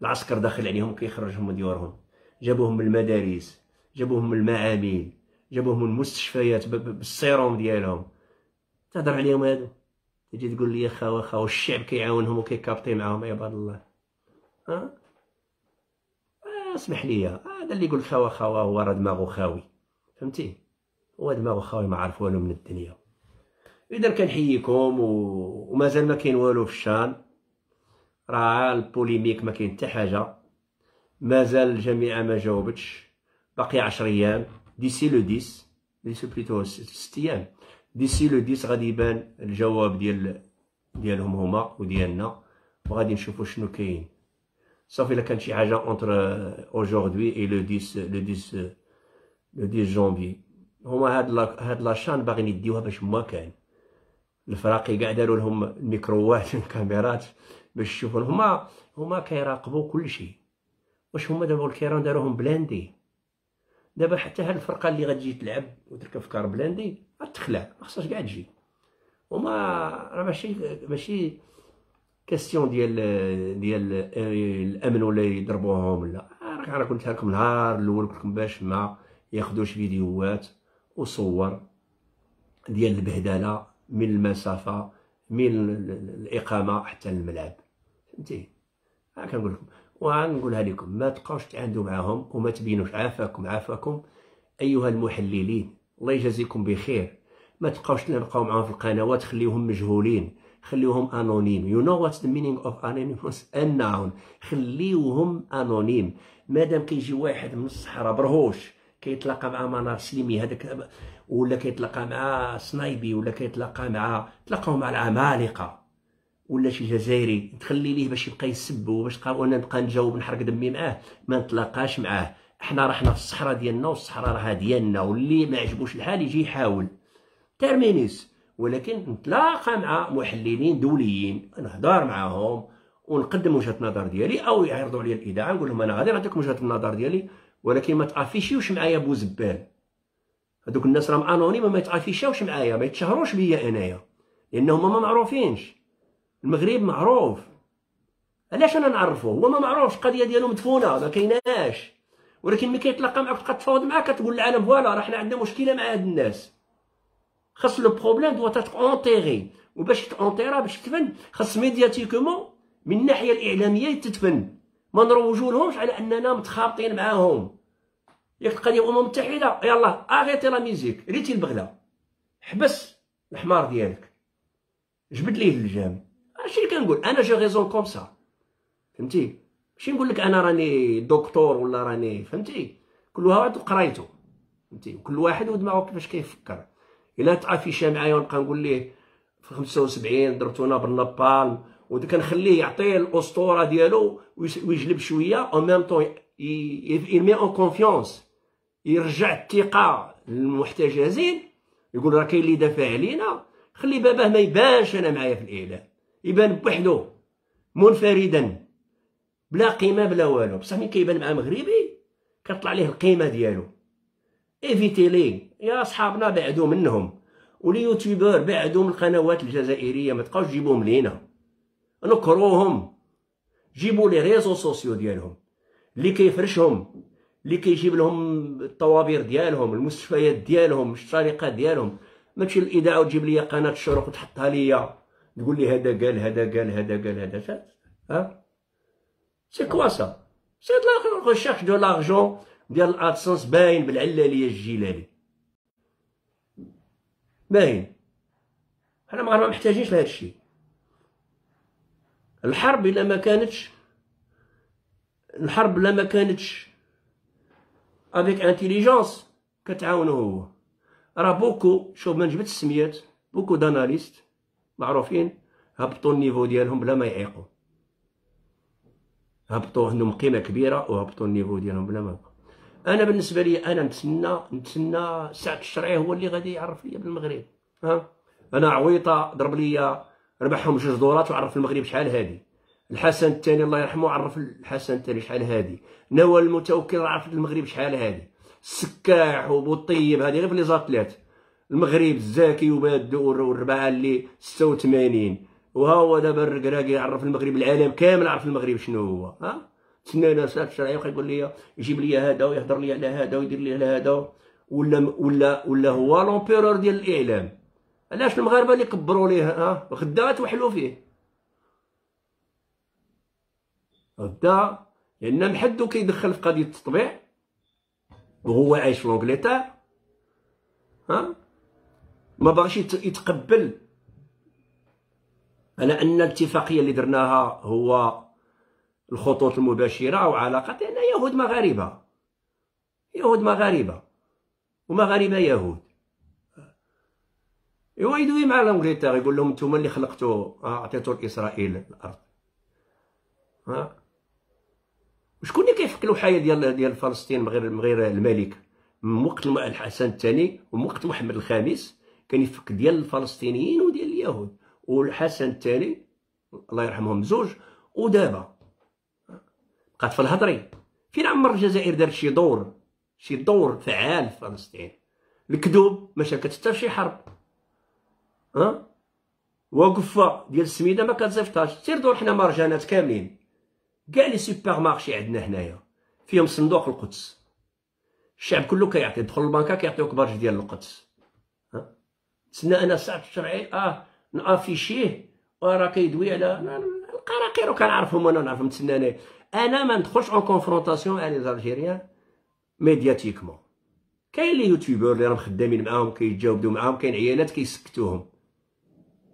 العسكر داخل عليهم كيخرجهم من ديورهم. جابوهم من المدارس جابوهم من المعامل جابوهم من المستشفيات بالسيروم ديالهم. تهضر عليهم هادو. تجي تقول لي خاوة خاوة الشعب كيعاونهم وكيكابطي معاهم عباد الله. ها؟ اسمح لي هذا اللي يقول خاوة خاوة هو راه دماغو خاوي فهمتي؟ هو دماغو خاوي ما عارف والو من الدنيا. إذا كنحييكم و... ومازال ما كاين والو في الشان راه ال polémique ما كاين حتى حاجة. مازال الجامعة ما جاوبتش. باقي 10 أيام. d'ici le 10 d'ici plutôt 6 أيام. d'ici le 10 غادي يبان الجواب ديال ديالهم هما وديالنا وغادي نشوفوا شنو كاين. صافي الا كانت شي حاجة entre aujourd'hui et le 10 le 10 le 10 جونفي هما هاد لا هاد la CHAN باغيين يديوها باش ما كان الفراقي كاع داروا لهم الميكروات الكاميرات باش يشوفوا هما هما كيراقبوا كل شيء واش هما دابا الكيران داروهم blindés دابا حتى هاد الفرقه اللي غتجي تلعب وتركب في car blindé غتخلع ما خصهاش كاع تجي هما راه ماشي ماشي question ديال ديال الأمن ولا يضربوهم ولا راك أنا لكم نهار الأول قلت لكم باش ما ياخذوش فيديوهات وصور ديال البهدلة من المسافة من الإقامة حتى الملعب فهمتي؟ ها كنقول لكم. وغنقولها لكم. ما تبقاوش تعاندوا معاهم وما تبينوش. عافاكم عافاكم. أيها المحللين الله يجازيكم بخير. ما تبقاوش تلقاو معاهم في القنوات خليوهم مجهولين. خليوهم anonymes you know what's the meaning of anonymous unknown خليوهم انونيم مادام كيجي واحد من الصحراء برهوش كيتلاقى مع منار سليمي هذاك ولا كيتلاقى مع سنايبي ولا كيتلاقى مع تلاقاو مع العمالقة. ولا شي جزائري تخلي ليه باش يبقى يسب وباش وأنا نبقى نجاوب نحرق دمي معاه. ما نتلاقاش معاه. إحنا رحنا في الصحراء ديالنا والصحراء راها ديالنا واللي ما عجبوش الحال يجي يحاول. ترمينيس ولكن نتلاقى مع محللين دوليين نهضر معاهم ونقدم وجهة النظر ديالي أو يعرضوا عليا الاذاعه نقول لهم أنا غادي نعطيكم وجهة النظر ديالي ولكن ما تعافيشيوش معايا بوزبال. هذوك الناس راهم anonymes ما يتعافيشوش معايا ما يتشهروش بيا أنايا لأنهم ما معروفينش. المغرب معروف. علاش أنا نعرفو هو ما معروفش القضية ديالو مدفونة ما كايناش. ولكن ملي كيتلاقى معاك تبقى تفاوض معاه كتقول العالم voilà راه حنا عندنا مشكلة مع هاد الناس. خاص le problème doit être enterré وباش تاونتيرا باش تفن خاص médiatiquement من الناحيه الإعلامية تتفن. ما نروجو لهمش على أننا متخابطين معاهم. ياك القضية الامم المتحده يلا arrêtez la musique arrêtez البغلة. حبس الحمار ديالك. جبد ليه اللجام هادشي اللي كنقول. أنا je raisonne comme ça فهمتي؟ ماشي نقول لك أنا راني دكتور ولا راني فهمتي؟ كل واحد وقرايته فهمتي؟ وكل واحد ودماغه كيفاش كيفكر. إلا تعافي معايا ونبقى نقول ليه في 75 درتونا بالنابالم وكنخليه يعطي الأسطورة ديالو ويجلب شوية au même temps il remet en confiance يرجع الثقة للمحتجزين يقول راه كاين اللي دافع علينا خلي باباه ما يبانش أنا معايا في الإعلام يبان بوحدو منفردا بلا قيمة بلا والو بصح ملي كيبان مع مغربي؟ كطلع ليه القيمة ديالو. évitez-les. يا صحابنا بعدوا منهم. واليوتيوبر بعدوا من القنوات الجزائرية ما تبقاوش تجيبوهم لينا. نكروهم. جيبوا les réseaux sociaux ديالهم. اللي كيفرشهم اللي كيجيب لهم الطوابير ديالهم المستشفيات ديالهم الشركات ديالهم. ما تمشي للاذاعه وتجيب لي قناة الشروق وتحطها ليا. تقول لي هذا قال هذا قال هذا قال هذا ها؟ c'est quoi ça c'est de la recherche de l'argent ديال الادسنس باين بالعلاليه الجيلاني باين. حنا ما محتاجينش لهذا الشيء. الحرب إلا ما كانتش الحرب إلا ما كانتش avec intelligence كتعاونو هو. راه beaucoup شوف ما نجبدش السميات. beaucoup d'analystes معروفين. هبطوا ال niveau ديالهم بلا ما يعيقوا. هبطوا عندهم قيمة كبيرة وهبطوا ال niveau ديالهم بلا ما أنا بالنسبة لي أنا نتسنى نتسنى سعد الشرعي هو اللي غادي يعرف لي بالمغرب ها؟ ها عويطة ضرب لي ربحهم جوج دولارات وعرف المغرب شحال هادي. الحسن الثاني الله يرحمه عرف الحسن الثاني شحال هادي. نوال المتوكل عرف المغرب شحال هادي. السكاح وبوطيب هادي غير في لي زاتليت المغرب الزاكي وباد والربعه اللي 86 وها هو دابا الركراكي يعرف المغرب العالم كامل عرف المغرب شنو هو ها؟ تسنى سات الشرعي يبقى يقول لي يجيب لي هذا ويهضر لي على هذا ويدير لي على هذا ولا ولا ولا هو لومبيرور ديال الإعلام. علاش المغاربة اللي كبروا ليه؟ ها غدا توحلوا فيه. غدا لأن محدو كيدخل في قضية التطبيع وهو عايش في لونجلتير ها ما باغيش يتقبل على أن الاتفاقية اللي درناها هو الخطوط المباشرة وعلاقات لأن يهود مغاربة. يهود مغاربة. ومغاربة يهود. ايوا يدوي مع لانجلتير يقول لهم نتوما اللي خلقتوا عطيتوا لإسرائيل الأرض. ها وشكون اللي كيفك الوحاية ديال ديال فلسطين من غير من غير الملك؟ من وقت الحسن الثاني ومن وقت محمد الخامس كان يفك ديال الفلسطينيين وديال اليهود. والحسن الثاني الله يرحمهم زوج ودابا. بقات في الهضري فين عمر الجزائر دارت شي دور شي دور فعال في فلسطين. الكذوب ما شاركت حتى في شي حرب. ها؟ وقفة ديال السميدة ما كتصيفطهاش سير دور حنا مرجانات كاملين. كاع لي سوبر مارشي عندنا هنايا. فيهم صندوق القدس. الشعب كله كيعطي دخل البنكه كيعطيوك برج ديال القدس. تسنى أنا ساعه الشرعي آه نأفيشيه وراه كيدوي على القراقير وكنعرفهم وأنا نعرفهم نتسنى أنا. ما ندخلش اون كونفرونطاسيون مع لي زالجيريان ميدياتيكمون كاين لي يوتيوبر اللي راهم خدامين معاهم كيتجاوبوا معاهم كاين عيالات كيسكتوهم.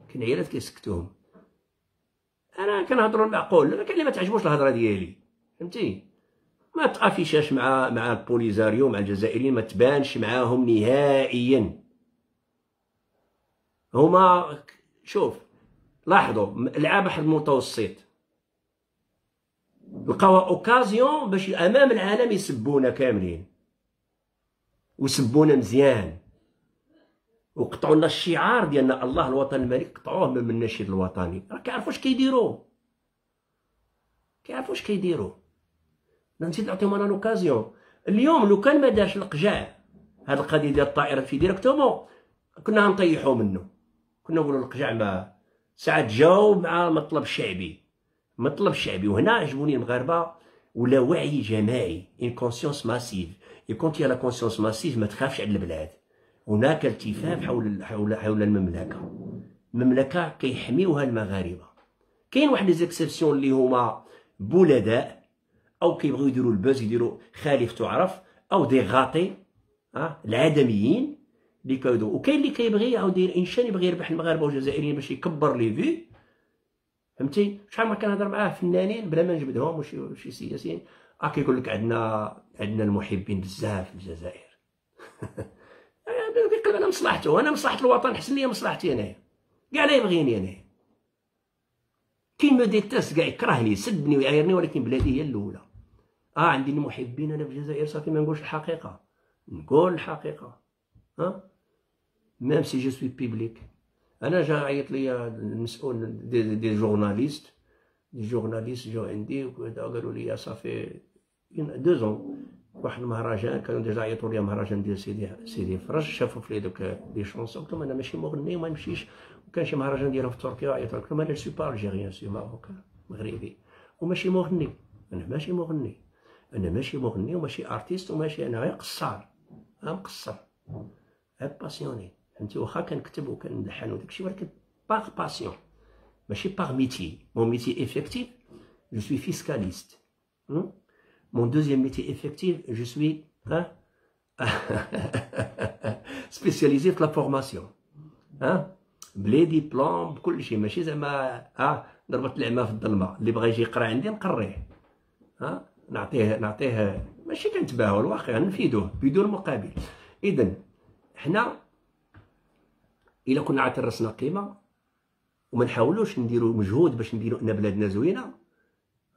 كاين عيالات كيسكتوهم. أنا كنهضر المعقول كاين اللي ما تعجبوش الهضرة ديالي. فهمتي؟ ما تأفيشاش مع مع البوليزاريو مع الجزائريين ما تبانش معاهم نهائيا. هما شوف لاحظوا لعاب واحد المتوسط. لقاو أوكازيون باش أمام العالم يسبونا كاملين. ويسبونا مزيان. وقطعوا لنا الشعار ديالنا الله الوطن الملك قطعوه من النشيد الوطني. راه كيعرفوا اش كيديروا. كيعرفوا اش كيديروا. نزيد نعطيهم أنا l'occasion اليوم لو كان ما دارش القجاع هاد القضية ديال الطائرات في directement كنا غنطيحوا منه. كنا نقولوا القجاع ما ساعات جاوب مع مطلب الشعبي مطلب الشعبي وهنا عجبوني المغاربه ولا وعي جماعي. une conscience massive يكون لا كونسيونس ماسيف ما تخافش على البلاد. هناك التفاف حول حول حول المملكة. المملكة كيحميوها المغاربة. كاين واحد لي زيكسيبسيون اللي هما بلداء أو كيبغيو يديروا البوز يديروا خالف تعرف أو دي غاطي ها العدميين اللي كيدو. وكاين اللي كيبغي أو داير انشان يبغي يربح المغاربة والجزائريين باش يكبر لي في فهمتي؟ شحال ما كنهضر معاه فنانين بلا ما نجبدهم وشي سياسيين آه كيقول لك عندنا عندنا المحبين بزاف في الجزائر. كيقلب على مصلحته. أنا مصلحة الوطن حسن لي مصلحتي انايا كاع لا يبغيني انايا كي ما ديتاس كاع يكرهني يسبني ويعايرني ولكن بلادي هي الأولى. آه عندي المحبين أنا في الجزائر صافي ما نقولش الحقيقة. نقول الحقيقة. ها؟ ميم سي جو سوي بيبليك أنا جا عيط لي المسؤول دي, دي جورناليست des journalistes جاو عندي قالوا لي صافي دو زون واحد المهرجان كانوا déjà عيطوا لي مهرجان ديال سيدي سيدي فرج شافوا في دوك les chansons قلت لهم أنا ماشي مغني وما نمشيش. وكان شي مهرجان ديالهم في تركيا عيطوا قلت لهم أنا suis pas algérien c'est marocain مغربي. وماشي مغني. أنا ماشي مغني. أنا ماشي مغني وماشي artiste وماشي أنا غير قصار. أنا مقصر. غير passionné فهمتي واخا كنكتب وكنلحن وداكشي ولكن par passion ماشي par métier mon métier effectif je suis fiscaliste deuxième métier effectif, je suis hein, spécialisé في la formation ب les diplômes بكل شيء. ماشي زعما ها ضربت العمى في الظلمة. اللي بغى يجي يقرأ عندي نقريه. ها نعطيه نعطيه. ماشي كنتباهوا الواقع نفيدوه بدون مقابل. اذا حنا إلا كنا عاد راسنا قيمه وما نحاولوش نديروا مجهود باش نديروا إن بلادنا زوينة.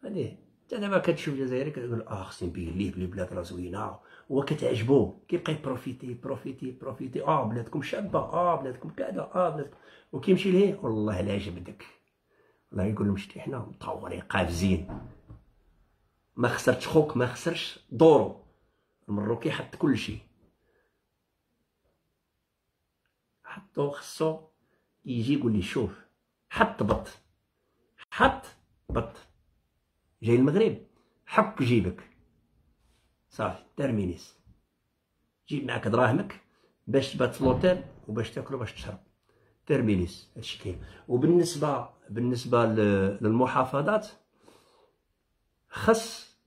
هذه انت دابا كتشوف الجزائري كتقول آه خصني نبين ليه بلي بلاد راه زوينة. هو كتعجبو كيبقى ي profiter profiter profiter آه بلادكم شابة آه بلادكم كذا آه بلادكم وكيمشي ليه؟ والله لا جبدك والله يقول لهم شتي حنا مطورين قافزين. ما خسرتش خوك ما خسرش دورو المروكي حط كل شيء. حطو خصو يجي يقول لي شوف حط بط حط بط. جاي المغرب حك جيبك. صافي ترمينيس. جيب معاك دراهمك باش تبات في لوتيل وباش تاكل وباش تشرب. ترميليس هادشي كاين. وبالنسبة بالنسبة للمحافظات خص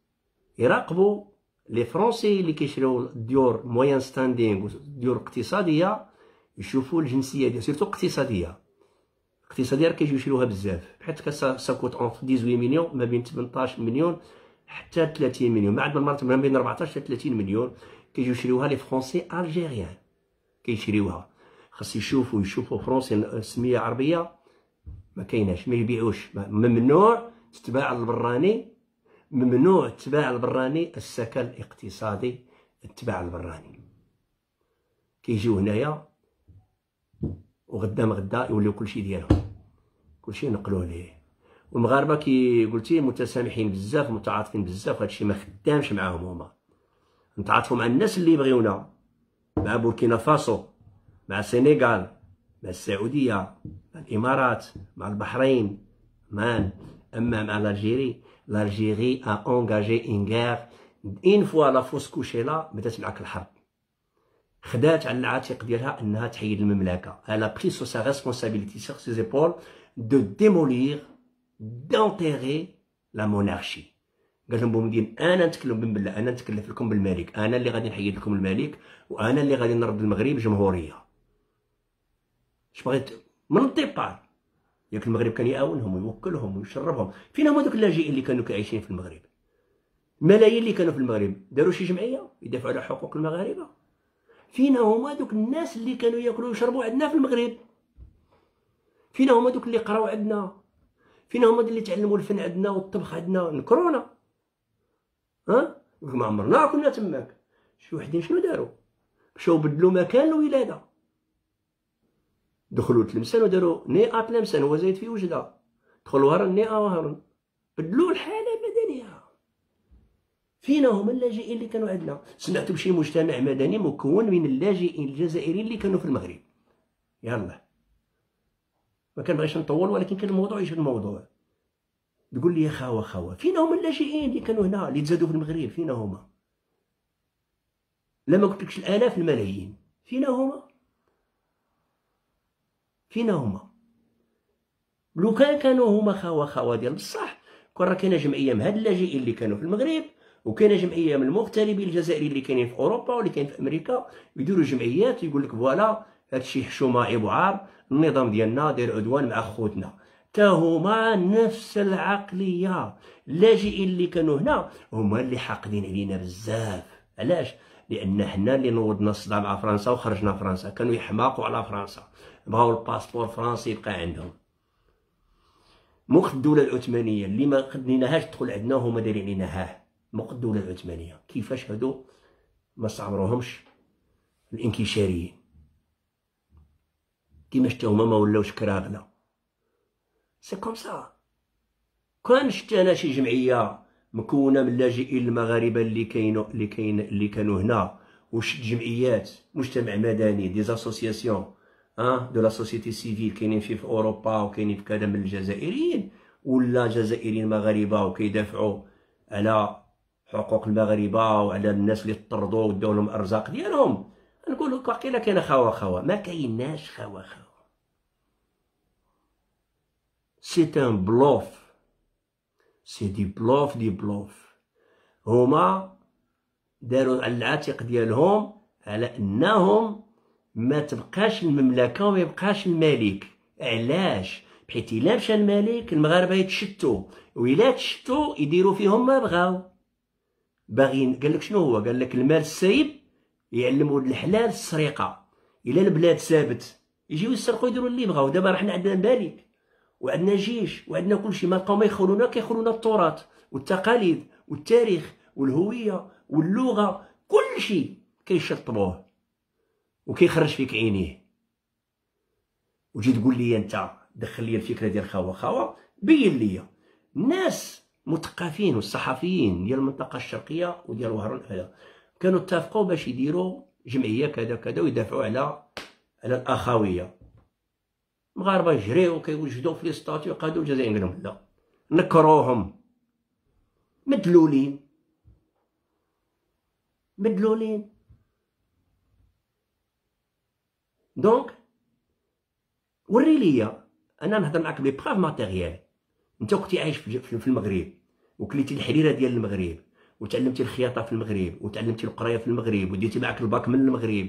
يراقبوا لي فرونسي اللي كيشريو ديور موين ستاندينغ ديور اقتصادية يشوفوا الجنسية ديال سيرتو اقتصادية. اقتصادية راه كيجيو يشريوها بزاف. حيت ساكوت اونت 18 مليون ما بين 18 مليون حتى 30 مليون. ما المرات ما بين 14 حتى 30 مليون كيجيو يشريوها لي فرونسي ألجيريان. كيشريوها. خاص يشوفوا يشوفوا فرونسي سميه عربيه ما كايناش ما يبيعوش. ممنوع تتباع البراني ممنوع تباع البراني السكن الاقتصادي تباع البراني. كيجيو هنايا وغدا غدا يوليو كلشي ديالهم. كلشي نقلوه ليه. والمغاربة كي قلتي متسامحين بزاف متعاطفين بزاف هادشي ما خدامش معاهم هما. نتعاطفوا مع الناس اللي يبغيونا. مع بوركينا فاسو مع السنغال مع السعودية مع الإمارات مع البحرين مان أما مع الجيري l'Algérie a engagé une guerre. Une la fausse couchée là بدأت معاك الحرب. خدات على العاتق ديالها انها تحيد المملكة. A pris sur sa responsabilité sur ses épaules de démolir d'enterrer la monarchie. قال لهم بومدين أنا نتكلم بالله أنا نتكلف لكم بالملك. أنا اللي غادي نحيد لكم الملك وأنا اللي غادي نرد المغرب جمهورية. اش بغيت؟ من الديبار ياك المغرب كان يعاونهم ويوكلهم ويشربهم. فين هما دوك اللاجئين اللي كانوا عايشين في المغرب؟ ملايين اللي كانوا في المغرب داروا شي جمعية؟ يدافعوا على حقوق المغاربة؟ فين هما دوك الناس اللي كانوا ياكلوا ويشربوا عندنا في المغرب. فين هما دوك اللي قراو عندنا. فين هما اللي تعلموا الفن عندنا والطبخ عندنا. نكرونا ها؟ ما عمرنا كنا تماك. شي وحدين شنو داروا؟ مشاو بدلوا مكان الولادة. دخلوا تلمسان وداروا نيئة تلمسان هو زايد في وجدة. دخلوا هرن نيئة وهرن. بدلوا المدنية فينا هما اللاجئين اللي كانوا عندنا. سمعت بشي مجتمع مدني مكون من اللاجئين الجزائريين اللي كانوا في المغرب. يلا. ما كنبغيش نطول ولكن كان الموضوع يشد الموضوع. تقول لي يا خاوة خاوة فينا هما اللاجئين اللي كانوا هنا اللي تزادوا في المغرب؟ فينا هما. لما قلتلكش الآلاف الملايين. فينا هما. فينا هما. لو كان كانوا هما خوا خوا ديال بصح كون راه كاينة جمعية من هاد اللاجئين اللي كانوا في المغرب وكاينه جمعيه من المغتربين الجزائريين اللي كاينين في اوروبا واللي كاين في أمريكا يديروا جمعيات يقول لك فوالا هادشي حشومه عيب وعار النظام ديالنا داير عدوان مع خوتنا. تا هما نفس العقلية. اللاجئين اللي كانوا هنا هما اللي حاقدين علينا بزاف. علاش؟ لأن حنا اللي نوضنا الصداع مع فرنسا وخرجنا فرنسا كانوا يحماقوا على فرنسا. بغاو الباسبور فرنسي يبقى عندهم. مخ الدولة العثمانية اللي ما قدناهاش تدخل عندنا هما دايرين لينا ها. مخ الدولة العثمانية كيفاش هادو ما استعمروهمش الانكشاريين. كيما شتا هما ما ولاوش كراغنا. c'est comme ça كان شفت أنا شي جمعية مكونة من اللاجئين المغاربة اللي كاينو اللي كاين اللي كانوا هنا. وشت جمعيات مجتمع مدني des associations آه de la société civile كاينين في, في أوروبا وكاينين في كذا من الجزائريين. ولا جزائريين مغاربه وكيدافعوا على حقوق المغاربه وعلى الناس اللي طردوا وداو لهم الارزاق ديالهم. نقول لك واقيلا كاين خوا خوا ما كايناش خوا خوا. c'est un bluff c'est des bluffs des bluffs هما داروا على العاتق ديالهم على أنهم ما تبقاش المملكة وما يبقاش الملك. علاش؟ بحيث إلا مشى الملك المغاربة يتشتوا وإلا تشتوا يديروا فيهم ما بغاو. باغيين قال لك شنو هو؟ قال لك المال السايب يعلم ولد الحلال السرقة. إلا البلاد سابت يجيو يسرقوا يديروا اللي بغاو دابا حنا عندنا ملك وعندنا جيش وعندنا كل شيء. ما بقاو ما يخونونا كيخونونا التراث والتقاليد والتاريخ والهوية واللغة كل شيء كيشطبوه وكيخرج فيك عينيه. وجي تقول لي أنت دخل لي الفكرة ديال خاوة. خاوة بين لي الناس مثقفين والصحفيين ديال المنطقة الشرقية وديال وهران هذا كانوا اتفقوا باش يديروا جمعية كذا كذا ويدافعوا على على الأخوية. المغاربه يجريو كيوجدوا في لي قادوا الجزائر قال لهم لا. نكروهم. مدلولين. مدلولين. donc وري ليا أنا نهضر معاك بلي preuves matérielles أنت كنتي عايش في المغرب وكليتي الحريرة ديال المغرب وتعلمتي الخياطة في المغرب وتعلمتي القراية في المغرب وديتي معاك الباك من المغرب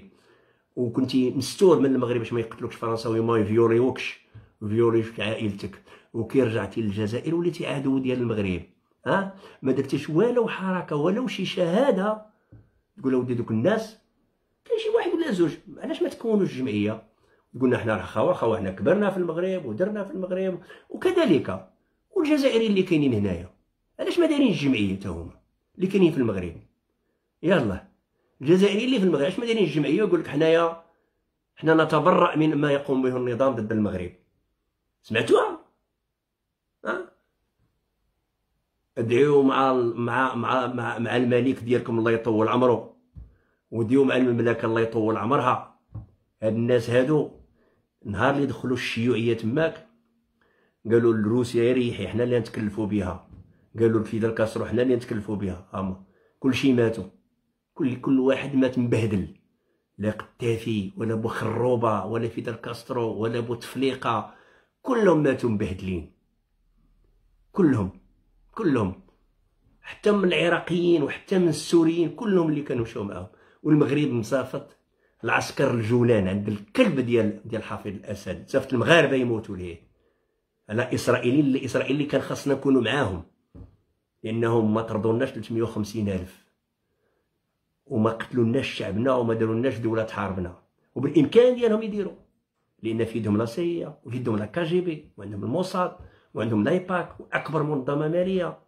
وكنتي مستور من المغرب باش ما يقتلوكش فرنساوي ما يفيوريوكش وفيوريوش عائلتك وكي رجعتي للجزائر وليتي عدو ديال المغرب. ها؟ ما درتيش والو حركة ولو شي شهادة؟ تقول ودي دوك الناس كاين شي واحد ولا زوج علاش ما تكونوش جمعية؟ قلنا حنا راه خوا خوا حنا كبرنا في المغرب ودرنا في المغرب وكذلك. والجزائريين اللي كاينين هنايا. علاش ما دايرين الجمعيه حتى هما اللي كاينين في المغرب؟ يلا. الجزائريين اللي في المغرب علاش ما دايرين الجمعيه ويقول لك حنايا حنا نتبرأ من ما يقوم به النظام ضد المغرب. سمعتوها؟ ها؟ ادعيو مع مع مع مع, مع الملك ديالكم الله يطول عمره. وديو مع المملكة الله يطول عمرها. هاد الناس هادو نهار اللي دخلوا الشيوعية تماك قالوا لروسيا يريحي حنا اللي نتكلفوا بها قالوا لفيدال كاسترو حنا اللي نتكلفوا بها هما كلشي ماتوا. كل كل واحد مات مبهدل. لا قتافي ولا بوخروبه ولا فيدال كاسترو ولا بوتفليقه كلهم ماتوا مبهدلين. كلهم كلهم. حتى من العراقيين وحتى من السوريين كلهم اللي كانوا مشاو معاهم. والمغرب مصافط العسكر الجولان عند الكلب ديال ديال حافظ الأسد. صافت المغاربة يموتوا ليه؟ على إسرائيليين اللي اسرائيل اللي كان خاصنا نكونوا معاهم. لانهم ما طردوناش 350 ألف. وما قتلوناش شعبنا وما دارولناش دولة تحاربنا وبالإمكان ديالهم يديروا. لأن في يدهم la CIA وفي يدهم le KGB وعندهم الموساد وعندهم ل AIPAC وأكبر منظمة مالية.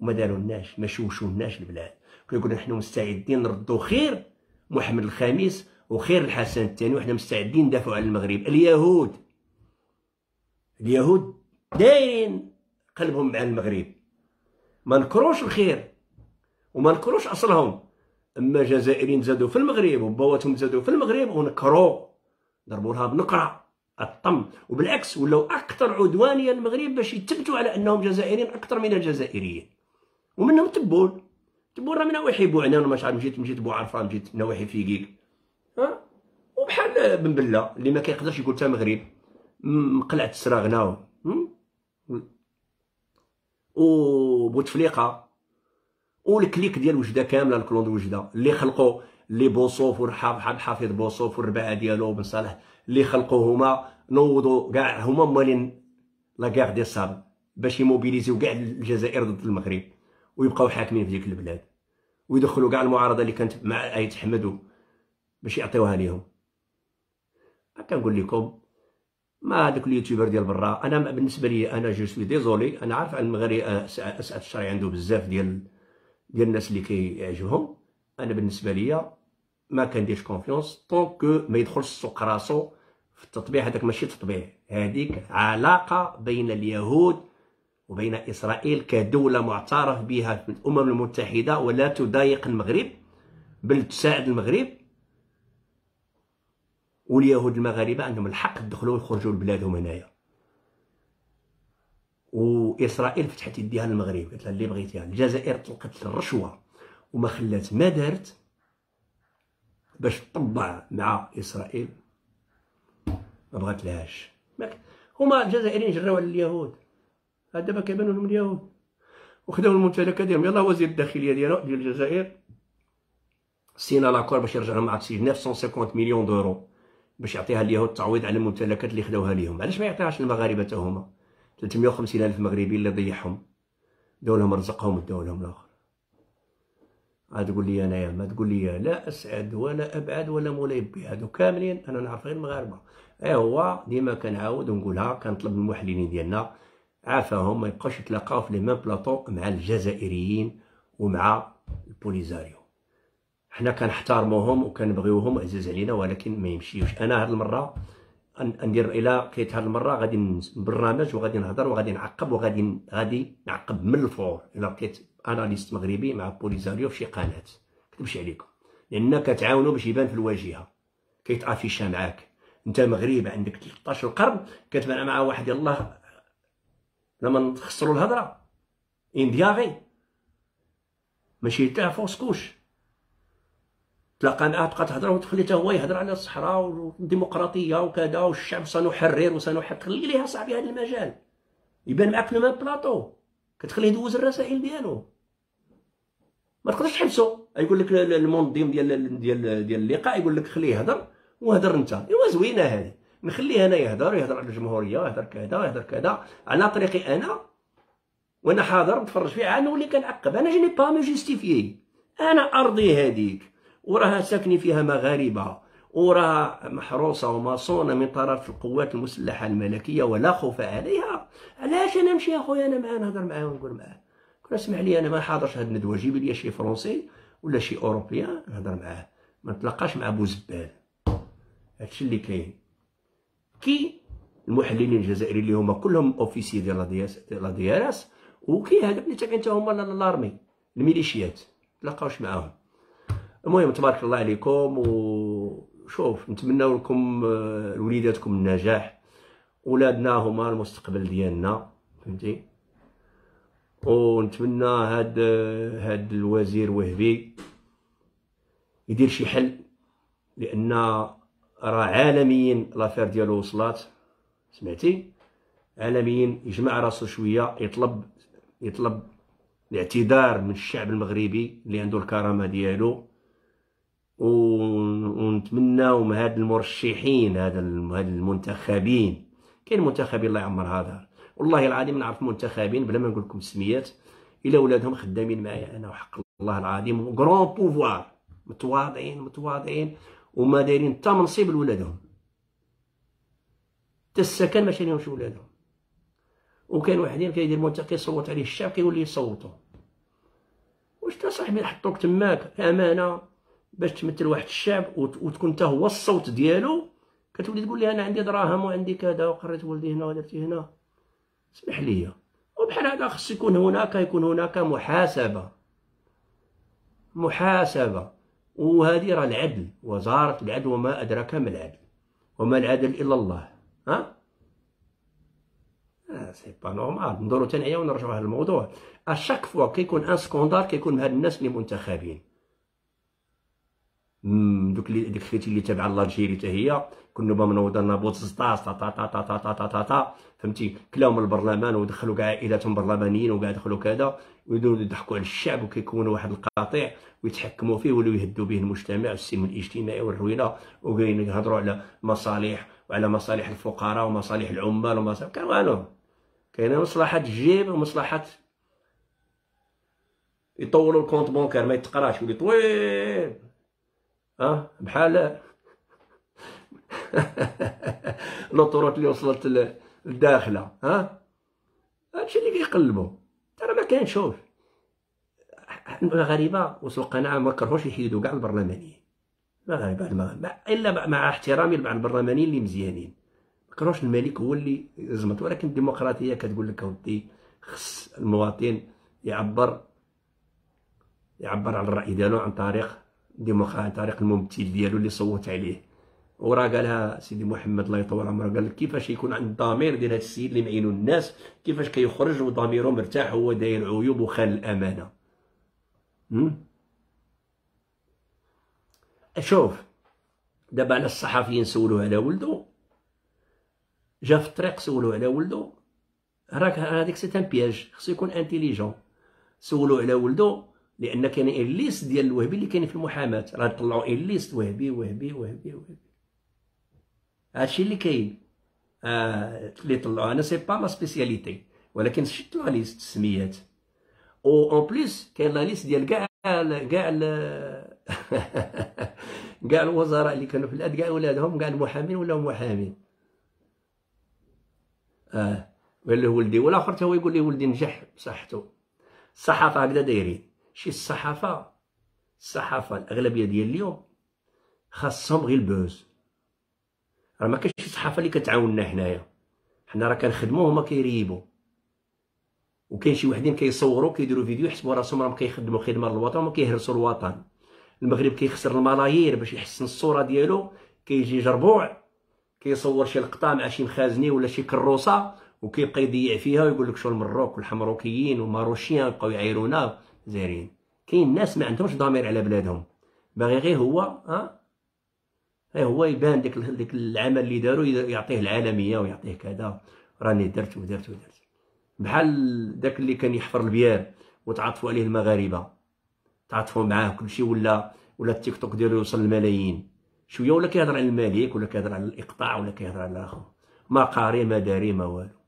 وما دارولناش ما شوشوناش البلاد. قلنا نحن مستعدين نردوا خير محمد الخامس وخير الحسن الثاني وحنا مستعدين ندافعوا على المغرب. اليهود. اليهود دايرين قلبهم مع المغرب. ما نكروش الخير وما نكروش أصلهم. أما جزائريين زادوا في المغرب وبواتهم زادوا في المغرب ونكروا. ضربوا لها بنقره الطم. وبالعكس ولاو أكثر عدوانية المغرب باش يثبتوا على أنهم جزائريين أكثر من الجزائريين. ومنهم تبون. تبون راه من نواحي بوعنان وما عارف مشيت مشيت بوعرفه مشيت نواحي فيكيك ها؟ وبحال بن بلة اللي ما كيقدرش يقول تا مغرب. مقلعة السراغنا و بوتفليقه والكليك ديال وجدة كاملة الكلون وجدة. اللي خلقوا اللي بوصوف بحال حافظ بوصوف والرباعة ديالو بن صالح. اللي خلقوا هما نوضوا كاع هما مالين لا كاع دي صاب باش يموبيليزيو كاع الجزائر ضد المغرب. ويبقاو حاكمين في ديك البلاد. ويدخلوا كاع المعارضة اللي كانت مع ايت حمد باش يعطيوها ليهم. كنقول لكم ما هذوك اليوتيوبر ديال برا. أنا بالنسبة لي أنا je suis désolé أنا عارف على المغرب اسعد الشرعي عنده بزاف ديال ديال الناس اللي كيعجبهم. أنا بالنسبة لي ما كنديرش confiance donc ما يدخلش السوق راسو في التطبيع. هذاك ماشي تطبيع. هذيك علاقة بين اليهود وبين إسرائيل كدولة معترف بها في الأمم المتحدة ولا تضايق المغرب بل تساعد المغرب. واليهود المغاربة عندهم الحق يدخلوا ويخرجوا لبلادهم هنايا. وإسرائيل فتحت يديها للمغرب قالت لها اللي بغيتيها الجزائر طلقت الرشوه وما خلات ما دارت باش تطبع مع إسرائيل. ما بغات لهاش. هما الجزائريين جراو على اليهود. دابا كيبانوا لهم اليهود. وخداو الممتلكات ديالهم. يلاه وزير الداخلية ديالو ديال الجزائر. سينا la Cour باش يرجع لهم عاد 950 مليون دورو. باش يعطيها اليهود تعويض على الممتلكات اللي خداوها ليهم. علاش ما يعطيهاش المغاربه حتى هما؟ 350 ألف مغربي اللي ضيعهم. دولهم رزقهم وداو لهم الآخر. تقول لي انايا ما تقول لي لا أسعد ولا أبعد ولا مولاي هادو كاملين أنا نعرف غير المغاربة. اي هو ديما كنعاود ونقولها. كنطلب من المحللين ديالنا. عافاهم ما يبقاوش يتلاقاو في les mêmes plateaux مع الجزائريين ومع البوليزاريو. حنا كنحترموهم وكنبغيوهم عزيز علينا ولكن ما يمشيوش. أنا هاد المرة ندير une enquête هاد المرة غادي برنامج وغادي نهضر وغادي نعقب وغادي غادي نعقب من الفور إلى لقيت analyste مغربي مع بوليزاريو في شي قناة. كتبش عليكم. لأن كتعاونوا باش يبان في الواجهة. كيتافيشا معاك. أنت مغرب عندك 13 قرن كتبان مع واحد يلاه لما نخسروا الهضرة إندياغي. ماشي تاع فوسكوش تلاقى معاه تبقى تهضر وتخلي حتى هو يهضر على الصحراء والديمقراطية وكذا والشعب سنحرر وسنحرر. خلي ليه صاحبي هذا المجال. يبان معاك في بلاطو كتخليه يدوز الرسائل ديالو. ما تقدرش تحبسو. يقول لك المنظم ديال ديال ديال اللقاء يقول لك خليه يهضر وهضر انت. ايوا زوينة هذه. نخليه أنا يهضر يهضر على الجمهورية يهضر كذا يهضر كذا. على طريقي أنا وأنا حاضر نتفرج فيه. عاد نولي كنعقب. أنا je n'ai pas me justifier أنا أرضي هذيك. وراها ساكنين فيها مغاربة. وراها محروسة ومصونه من طرف القوات المسلحة الملكية ولا خوف عليها. علاش أنا نمشي أخويا؟ أنا معاه نهضر معاه ونقول معاه كون اسمح لي أنا ما حاضرش هاد الندوة. جيب لي شي français ولا شي européen نهضر معاه. ما نتلاقاش مع بوزبال هادشي اللي كاين. كي المحللين الجزائريين اللي هما كلهم officiers ديال la D وكي هذوك اللي تابعين حتى هما l'armée الميليشيات تلاقاوش معاهم. المهم تبارك الله عليكم وشوف نتمنى لكم آه، لوليداتكم النجاح. ولادنا هما المستقبل ديالنا فهمتي؟ ونتمنى هاد هاد الوزير وهبي يدير شي حل لأن راه عالميا لافير ديالو وصلات. سمعتي؟ عالميا يجمع راسو شوية يطلب يطلب الاعتذار من الشعب المغربي اللي عنده الكرامة ديالو. ونتمناو من هاد المرشحين هاد المنتخبين. كاين منتخبين الله يعمر هذا. والله العظيم نعرف منتخبين بلا ما نقول لكم السميات إلا ولادهم خدامين معايا أنا وحق الله العظيم. غران بوفوار متواضعين متواضعين وما دايرين حتى منصب لولادهم. حتى السكن ما شاريهمش ولادهم. وكان وحدين كيدير منتخب كيصوت عليه الشعب كيقول لي صوتوا واش تا صاحبي نحطوك تماك؟ أمانة. باش تمثل واحد الشعب وتكون انت هو الصوت ديالو. كتولي تقول لي أنا عندي دراهم وعندي كذا وقريت ولدي هنا ودرتي هنا. اسمح لي. وبحال هذا خص يكون هناك يكون هناك محاسبة. محاسبة. وهذه راه العدل. وزارة العدل وما أدراك ما العدل. وما العدل إلا الله. ها؟ آه c'est pas normal ندورو تنعيا ونرجعو هذا الموضوع. à chaque fois كيكون un scandale كيكون هاد الناس اللي منتخبين. دوك اللي ديك خيتي اللي تابعة لالجيري حتى هي. كنا منوضه نابوت زطاس تا تا تا تا تا تا تا تا تا. فهمتي؟ كلاهم البرلمان ودخلوا كاع عائلاتهم برلمانيين وكاع دخلوا كذا ويدوروا يضحكوا على الشعب وكيكونوا واحد القطيع ويتحكموا فيه ولاو يهدوا به المجتمع والسلم الاجتماعي والروينة. وكاين يهضروا على مصالح وعلى مصالح الفقراء ومصالح العمال ومصالح كان والو كاينة مصلحة الجيب ومصلحة يطولوا الكونت بونكار ما يتقراش يولي طويل. آه بحال لوطورات اللي وصلت للداخلة ها؟ هادشي اللي كيقلبوا ترى ما كاين شوف. المغاربه وصلوا قناعه ما كرهوش يحيدوا كاع البرلمانيين المغاربه المغاربه الا مع احترامي لبعض البرلمانيين اللي مزيانين ما كرهوش الملك هو اللي زمت ولكن الديمقراطيه كتقول لك اودي خص المواطن يعبر يعبر عن الراي ديالو عن طريق ديمقراطي عن طريق الممثل ديالو اللي صوت عليه. وراه قالها سيدي محمد الله يطول عمره قال لك كيفاش يكون عند الضمير ديال هذا السيد اللي معينو الناس كيفاش كيخرج وضميره مرتاح هو داير عيوب وخال الأمانة. شوف دابا على الصحفيين سولوه على ولدو جا في الطريق سولوه على ولدو راك هذيك c'est un piège خصو يكون intelligent سولوه على ولدو لأن كاين liste ديال الوهبي اللي كاين في المحاماة. راه طلعوا liste وهبي وهبي وهبي وهبي. هادشي اللي كاين. آه اللي طلعوا. أنا c'est pas ma spécialité ولكن شفت la liste السميات أو en plus كاين la liste ديال كاع كاع كاع الوزراء اللي كانوا في الأد كاع ولادهم كاع المحامين ولاو محامين. آه ولا ولدي. والآخر تا هو يقول لي ولدي نجح بصحته. الصحافة هكذا دايرين. شي الصحافة الصحافة الأغلبية ديال اليوم خاصهم غير ال buzz. راه ما كاينش شي صحافة اللي كتعاوننا حنايا. حنا راه كنخدمو هما كيريبو. وكاين شي وحدين كيصوروا كيديروا فيديو يحسبوا راسهم راهم كيخدموا خدمة للوطن وما كيهرسوا الوطن. المغرب كيخسر الملايير باش يحسن الصورة ديالو كيجي جربوع كيصور شي لقطة مع شي مخازني ولا شي كروسة وكيبقى يضيع فيها ويقول لك شو المروك والحمروكيين والماروشيان يبقاو يعايرونا زايرين كاين ناس ما عندهمش ضمير على بلادهم. باغي غير هو ها غير هو يبان ديك ديك العمل اللي دارو يعطيه العالمية ويعطيه كذا. راني درت ودرت ودرت. بحال داك اللي كان يحفر البيار وتعاطفوا عليه المغاربة. تعاطفوا معاه كلشي ولا ولا التيك توك ديالو يوصل للملايين. شوية ولا كيهضر على الملك ولا كيهضر على الإقطاع ولا كيهضر على اخر ما قاري ما داري ما والو.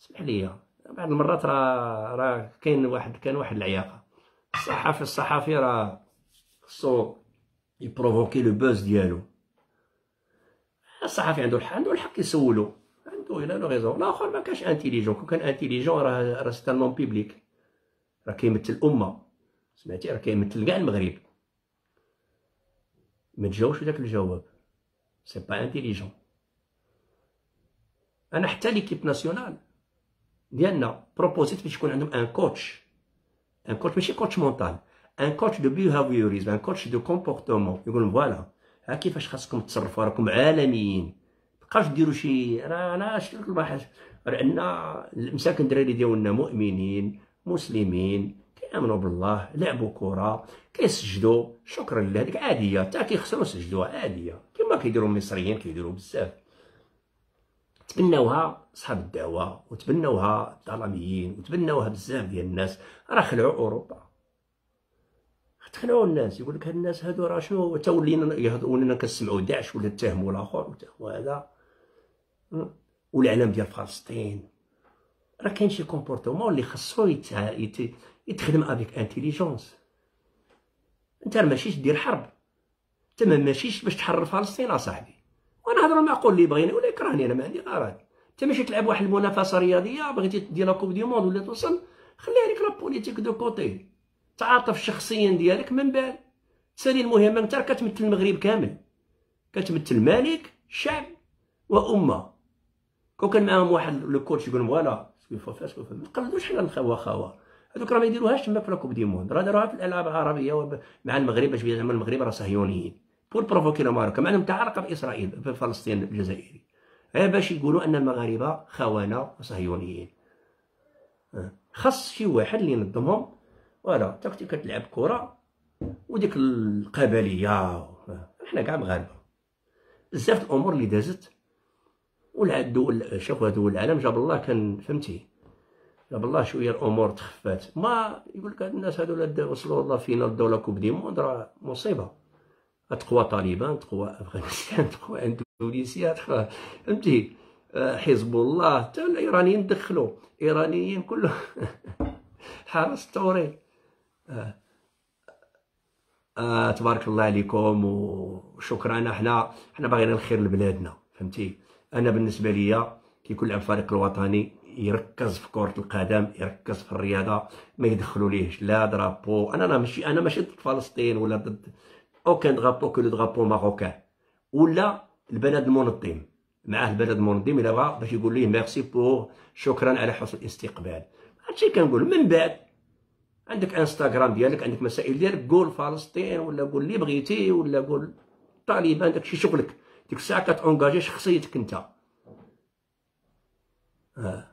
اسمح لي. بعض المرات راه راه كاين واحد كان واحد العياقة. الصحافي الصحافي راه خصو ي provoquer le buzz ديالو. الصحفي عنده الحق عنده الحق يسولو. عنده il a le raison الآخر ما كانش intelligent كون كان intelligent راه راه homme public راه كيمثل الأمة. سمعتي؟ راه كيمثل كاع المغرب. ما تجاوبش داك الجواب. c'est pas intelligent أنا حتى l'équipe nationale ديالنا بروبوزيت باش يكون عندهم un coach un coach ماشي coach mental un coach de behaviorisme un coach de comportement يقول voilà ها كيفاش خاصكم تصرفوا راكم عالميين؟ مابقاوش ديروا شي راه أنا شفت لك البحث عندنا المساكن الدراري ديالنا مؤمنين مسلمين كيآمنوا بالله لعبوا كرة كيسجدوا. شكرا لله. هذيك عادية. حتى كيخسروا سجدوا عادية. كما كيديروا المصريين كيديروا بزاف. تبناوها صحاب الدعوة وتبناوها الظلاميين وتبناوها بزاف ديال الناس. راه خلعوا أوروبا. تخلعوا الناس. يقول لك الناس هادو راه شنو تا ولينا ولينا كنسمعوا داعش ولا تهموا الآخر وهذا والعلم ديال فلسطين. راه كاين شي comportement اللي خاصو يتخدم avec intelligence انت ماشيش دير حرب. انت ما ماشيش باش تحرر فلسطين أصاحبي. وأنا هضر معقول اللي بغيني ولا يكرهني أنا ما عندي غرض انت ماشي تلعب واحد المنافسة رياضية بغيتي دير la coupe du monde ولا توصل خليها لك la politique de côté تعاطف شخصيا ديالك من بعد. تسالي المهمه انت كتمثل المغرب كامل. كتمثل الملك الشعب وأمة. كون كان معاهم واحد le coach يقول voilà ما نقلدوش حنا الخوا خوا هذوك راه ما يديروهاش تما في la coupe du monde راه داروها في الألعاب العربية مع المغرب باش زعما المغرب راه صهيونيين. pour provoquer marocains مع أنهم تعارقوا باسرائيل في فلسطين الجزائري. غير باش يقولوا أن المغاربة خونه وصهيونيين. أه. خاص شي واحد اللي ينظمهم. voilà كنتي كتلعب كرة وديك القبلية. إحنا كاع مغاربة. بزاف الأمور اللي دازت والدول شوفوا دول العالم جاب الله كان فهمتي؟ جاب الله شوية الأمور تخفات. ما يقول لك الناس هذولا وصلوا الله فينا الدولة كوب دي موند راه مصيبة. تقوى طالبان تقوى أفغانستان تقوى أندونيسيا تقوى فهمتي؟ حزب الله حتى الإيرانيين دخلوا. إيرانيين كله حرس الثوري آه. آه تبارك الله عليكم وشكرا. إحنا إحنا باغيين الخير لبلادنا فهمتي؟ أنا بالنسبة ليا كيكون لعب الفريق الوطني يركز في كرة القدم يركز في الرياضة ما يدخلوا ليهش لا drapeau. أنا أنا ماشي أنا ماشي ضد فلسطين ولا ضد aucun drapeau que le drapeau marocain ولا البلد المنظم معاه البلد المنظم الا بغا باش يقول ليه merci pour شكرا على حسن الاستقبال هادشي كنقول من بعد عندك انستغرام ديالك عندك مسائل ديالك قول فلسطين ولا قول اللي بغيتي ولا قول طالبان داكشي شغلك ديك الساعة كتونجاجي شخصيتك انت آه.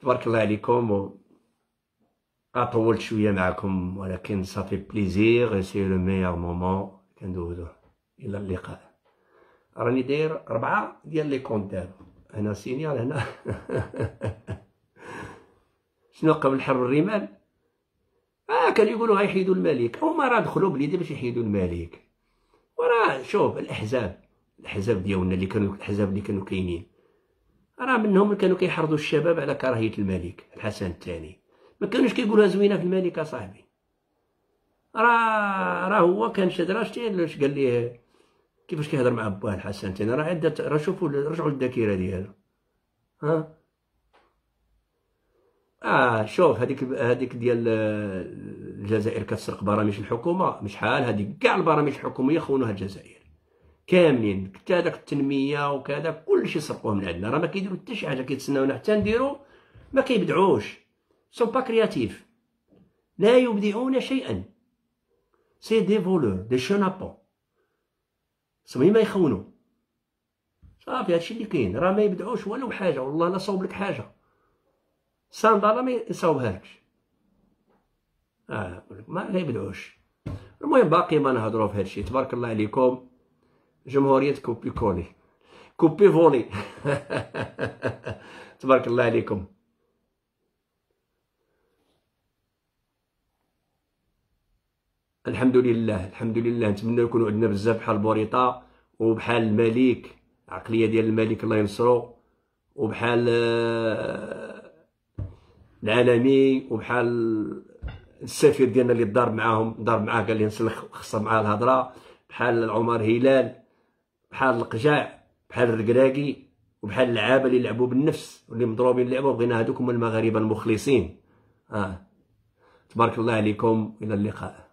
تبارك الله عليكم و طولت شوية معكم ولكن صافي plaisir c'est le meilleur moment كندوزو إلى اللقاء. راني داير ربعة ديال les compteurs أنا signal هنا. شنو قبل حرب الرمال؟ آه كانوا يقولوا غيحيدوا الملك. هما راه دخلوا بليدي باش يحيدوا الملك. وراه شوف الأحزاب الأحزاب ديالنا اللي كانوا الأحزاب اللي كانوا كاينين. راه منهم اللي كانوا كيحرضوا الشباب على كراهية الملك الحسن الثاني. ما كانوش كيقولوها زوينة في الملك اصاحبي راه راه هو كان شاد شتي اش قال ليه كيفاش كيهضر مع باه الحسن؟ الثاني راه عدة راه شوفوا رجعوا للذاكرة ديالو. ها؟ آه شوف هذيك هذيك ديال الجزائر كتسرق برامج الحكومة. مش حال هذيك كاع البرامج الحكومية خونوها الجزائر. كاملين حتى هذاك التنميه وكذا كلشي سرقوه من عندنا. راه ما كيديروا حتى شي حاجة كيتسناونا حتى نديرو ما كيبدعوش. sont pas créatifs لا يبدعون شيئا c'est des voleurs des chenapans صميم ما يخونوا صافي هادشي اللي كاين راه ما يبدعوش ولو حاجة والله لا صوب لك حاجة صندالة ما يصاوبهالكش آه ما غيبدعوش المهم باقي ما نهضروا في هادشي تبارك الله عليكم جمهورية copier coller copier voler تبارك الله عليكم الحمد لله الحمد لله نتمنى يكونوا عندنا بزاف بحال بوريطة وبحال الملك العقليه ديال الملك الله ينصرو وبحال آه، العالمي وبحال السفير ديالنا اللي ضارب معاهم ضارب معاه قال لي نسلخ خصم معاه الهضرة. بحال عمر هلال بحال القجاع بحال الركراكي وبحال اللعابه اللي لعبوا بالنفس واللي مضروبين لعبوا. بغينا هذوك هما المغاربة المخلصين. آه. تبارك الله عليكم. إلى اللقاء.